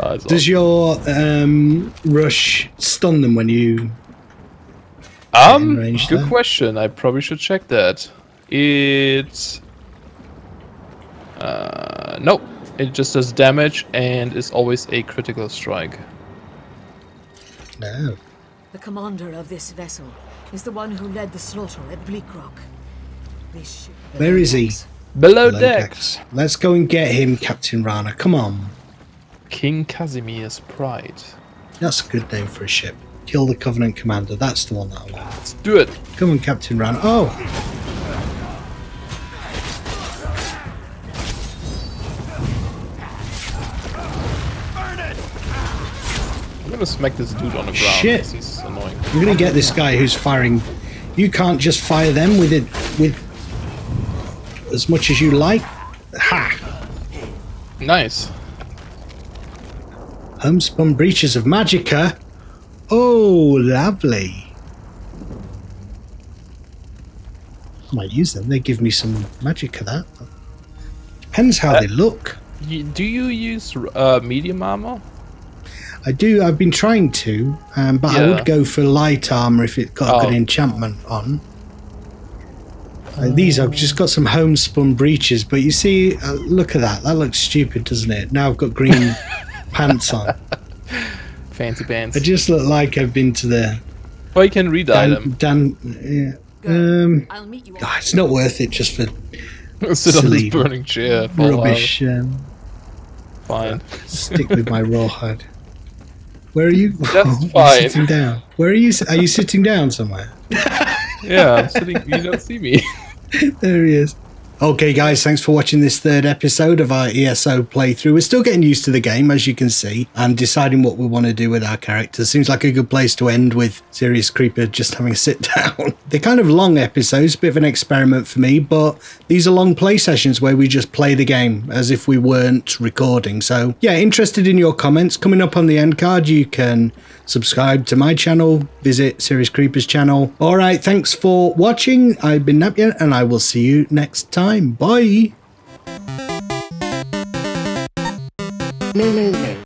Oh, it's Does your um, rush stun them when you? Um, good there? question. I probably should check that. It. Uh, nope. It just does damage and is always a critical strike. No. The commander of this vessel is the one who led the slaughter at Bleak Rock. This ship Where is he? Below Below decks. decks. Let's go and get him, Captain Rana. Come on. King Casimir's Pride. That's a good name for a ship. Kill the Covenant Commander. That's the one that I want. Let's do it. Come on, Captain Rana. Oh, gonna smack this dude on the ground. Shit. He's annoying. you're gonna get this guy who's firing. You can't just fire them with it with as much as you like. Ha! Nice. Homespun breaches of Magicka. Oh, lovely. I might use them. They give me some Magicka. That depends how Uh, they look. Do you use uh, medium armor? I do. I've been trying to, um, but I would go for light armor if it got a good Oh. enchantment on. Uh, these I've just got some homespun breeches, but you see, uh, look at that. That looks stupid, doesn't it? Now I've got green [LAUGHS] pants on. Fancy pants. I just look like I've been to the Or you can redye Dan. Dan yeah. Um, I'll meet you ah, it's not worth it just for them. Sit on silly this burning chair for a while. rubbish. Um, Fine. stick with my rawhide. [LAUGHS] Where are you? That's [LAUGHS] fine. Sitting down. Where are you? Are you sitting down somewhere? Yeah, I'm sitting. You don't see me. [LAUGHS] there he is. Okay, guys, thanks for watching this third episode of our ESO playthrough. We're still getting used to the game, as you can see, and deciding what we want to do with our characters. Seems like a good place to end with Serious Creeper just having a sit [LAUGHS] down. They're kind of long episodes, bit of an experiment for me, but these are long play sessions where we just play the game as if we weren't recording. So, yeah, interested in your comments. Coming up on the end card, you can subscribe to my channel, visit Serious Creepers channel. All right, thanks for watching. I've been Napyet, and I will see you next time. Bye. Lulu. Lulu.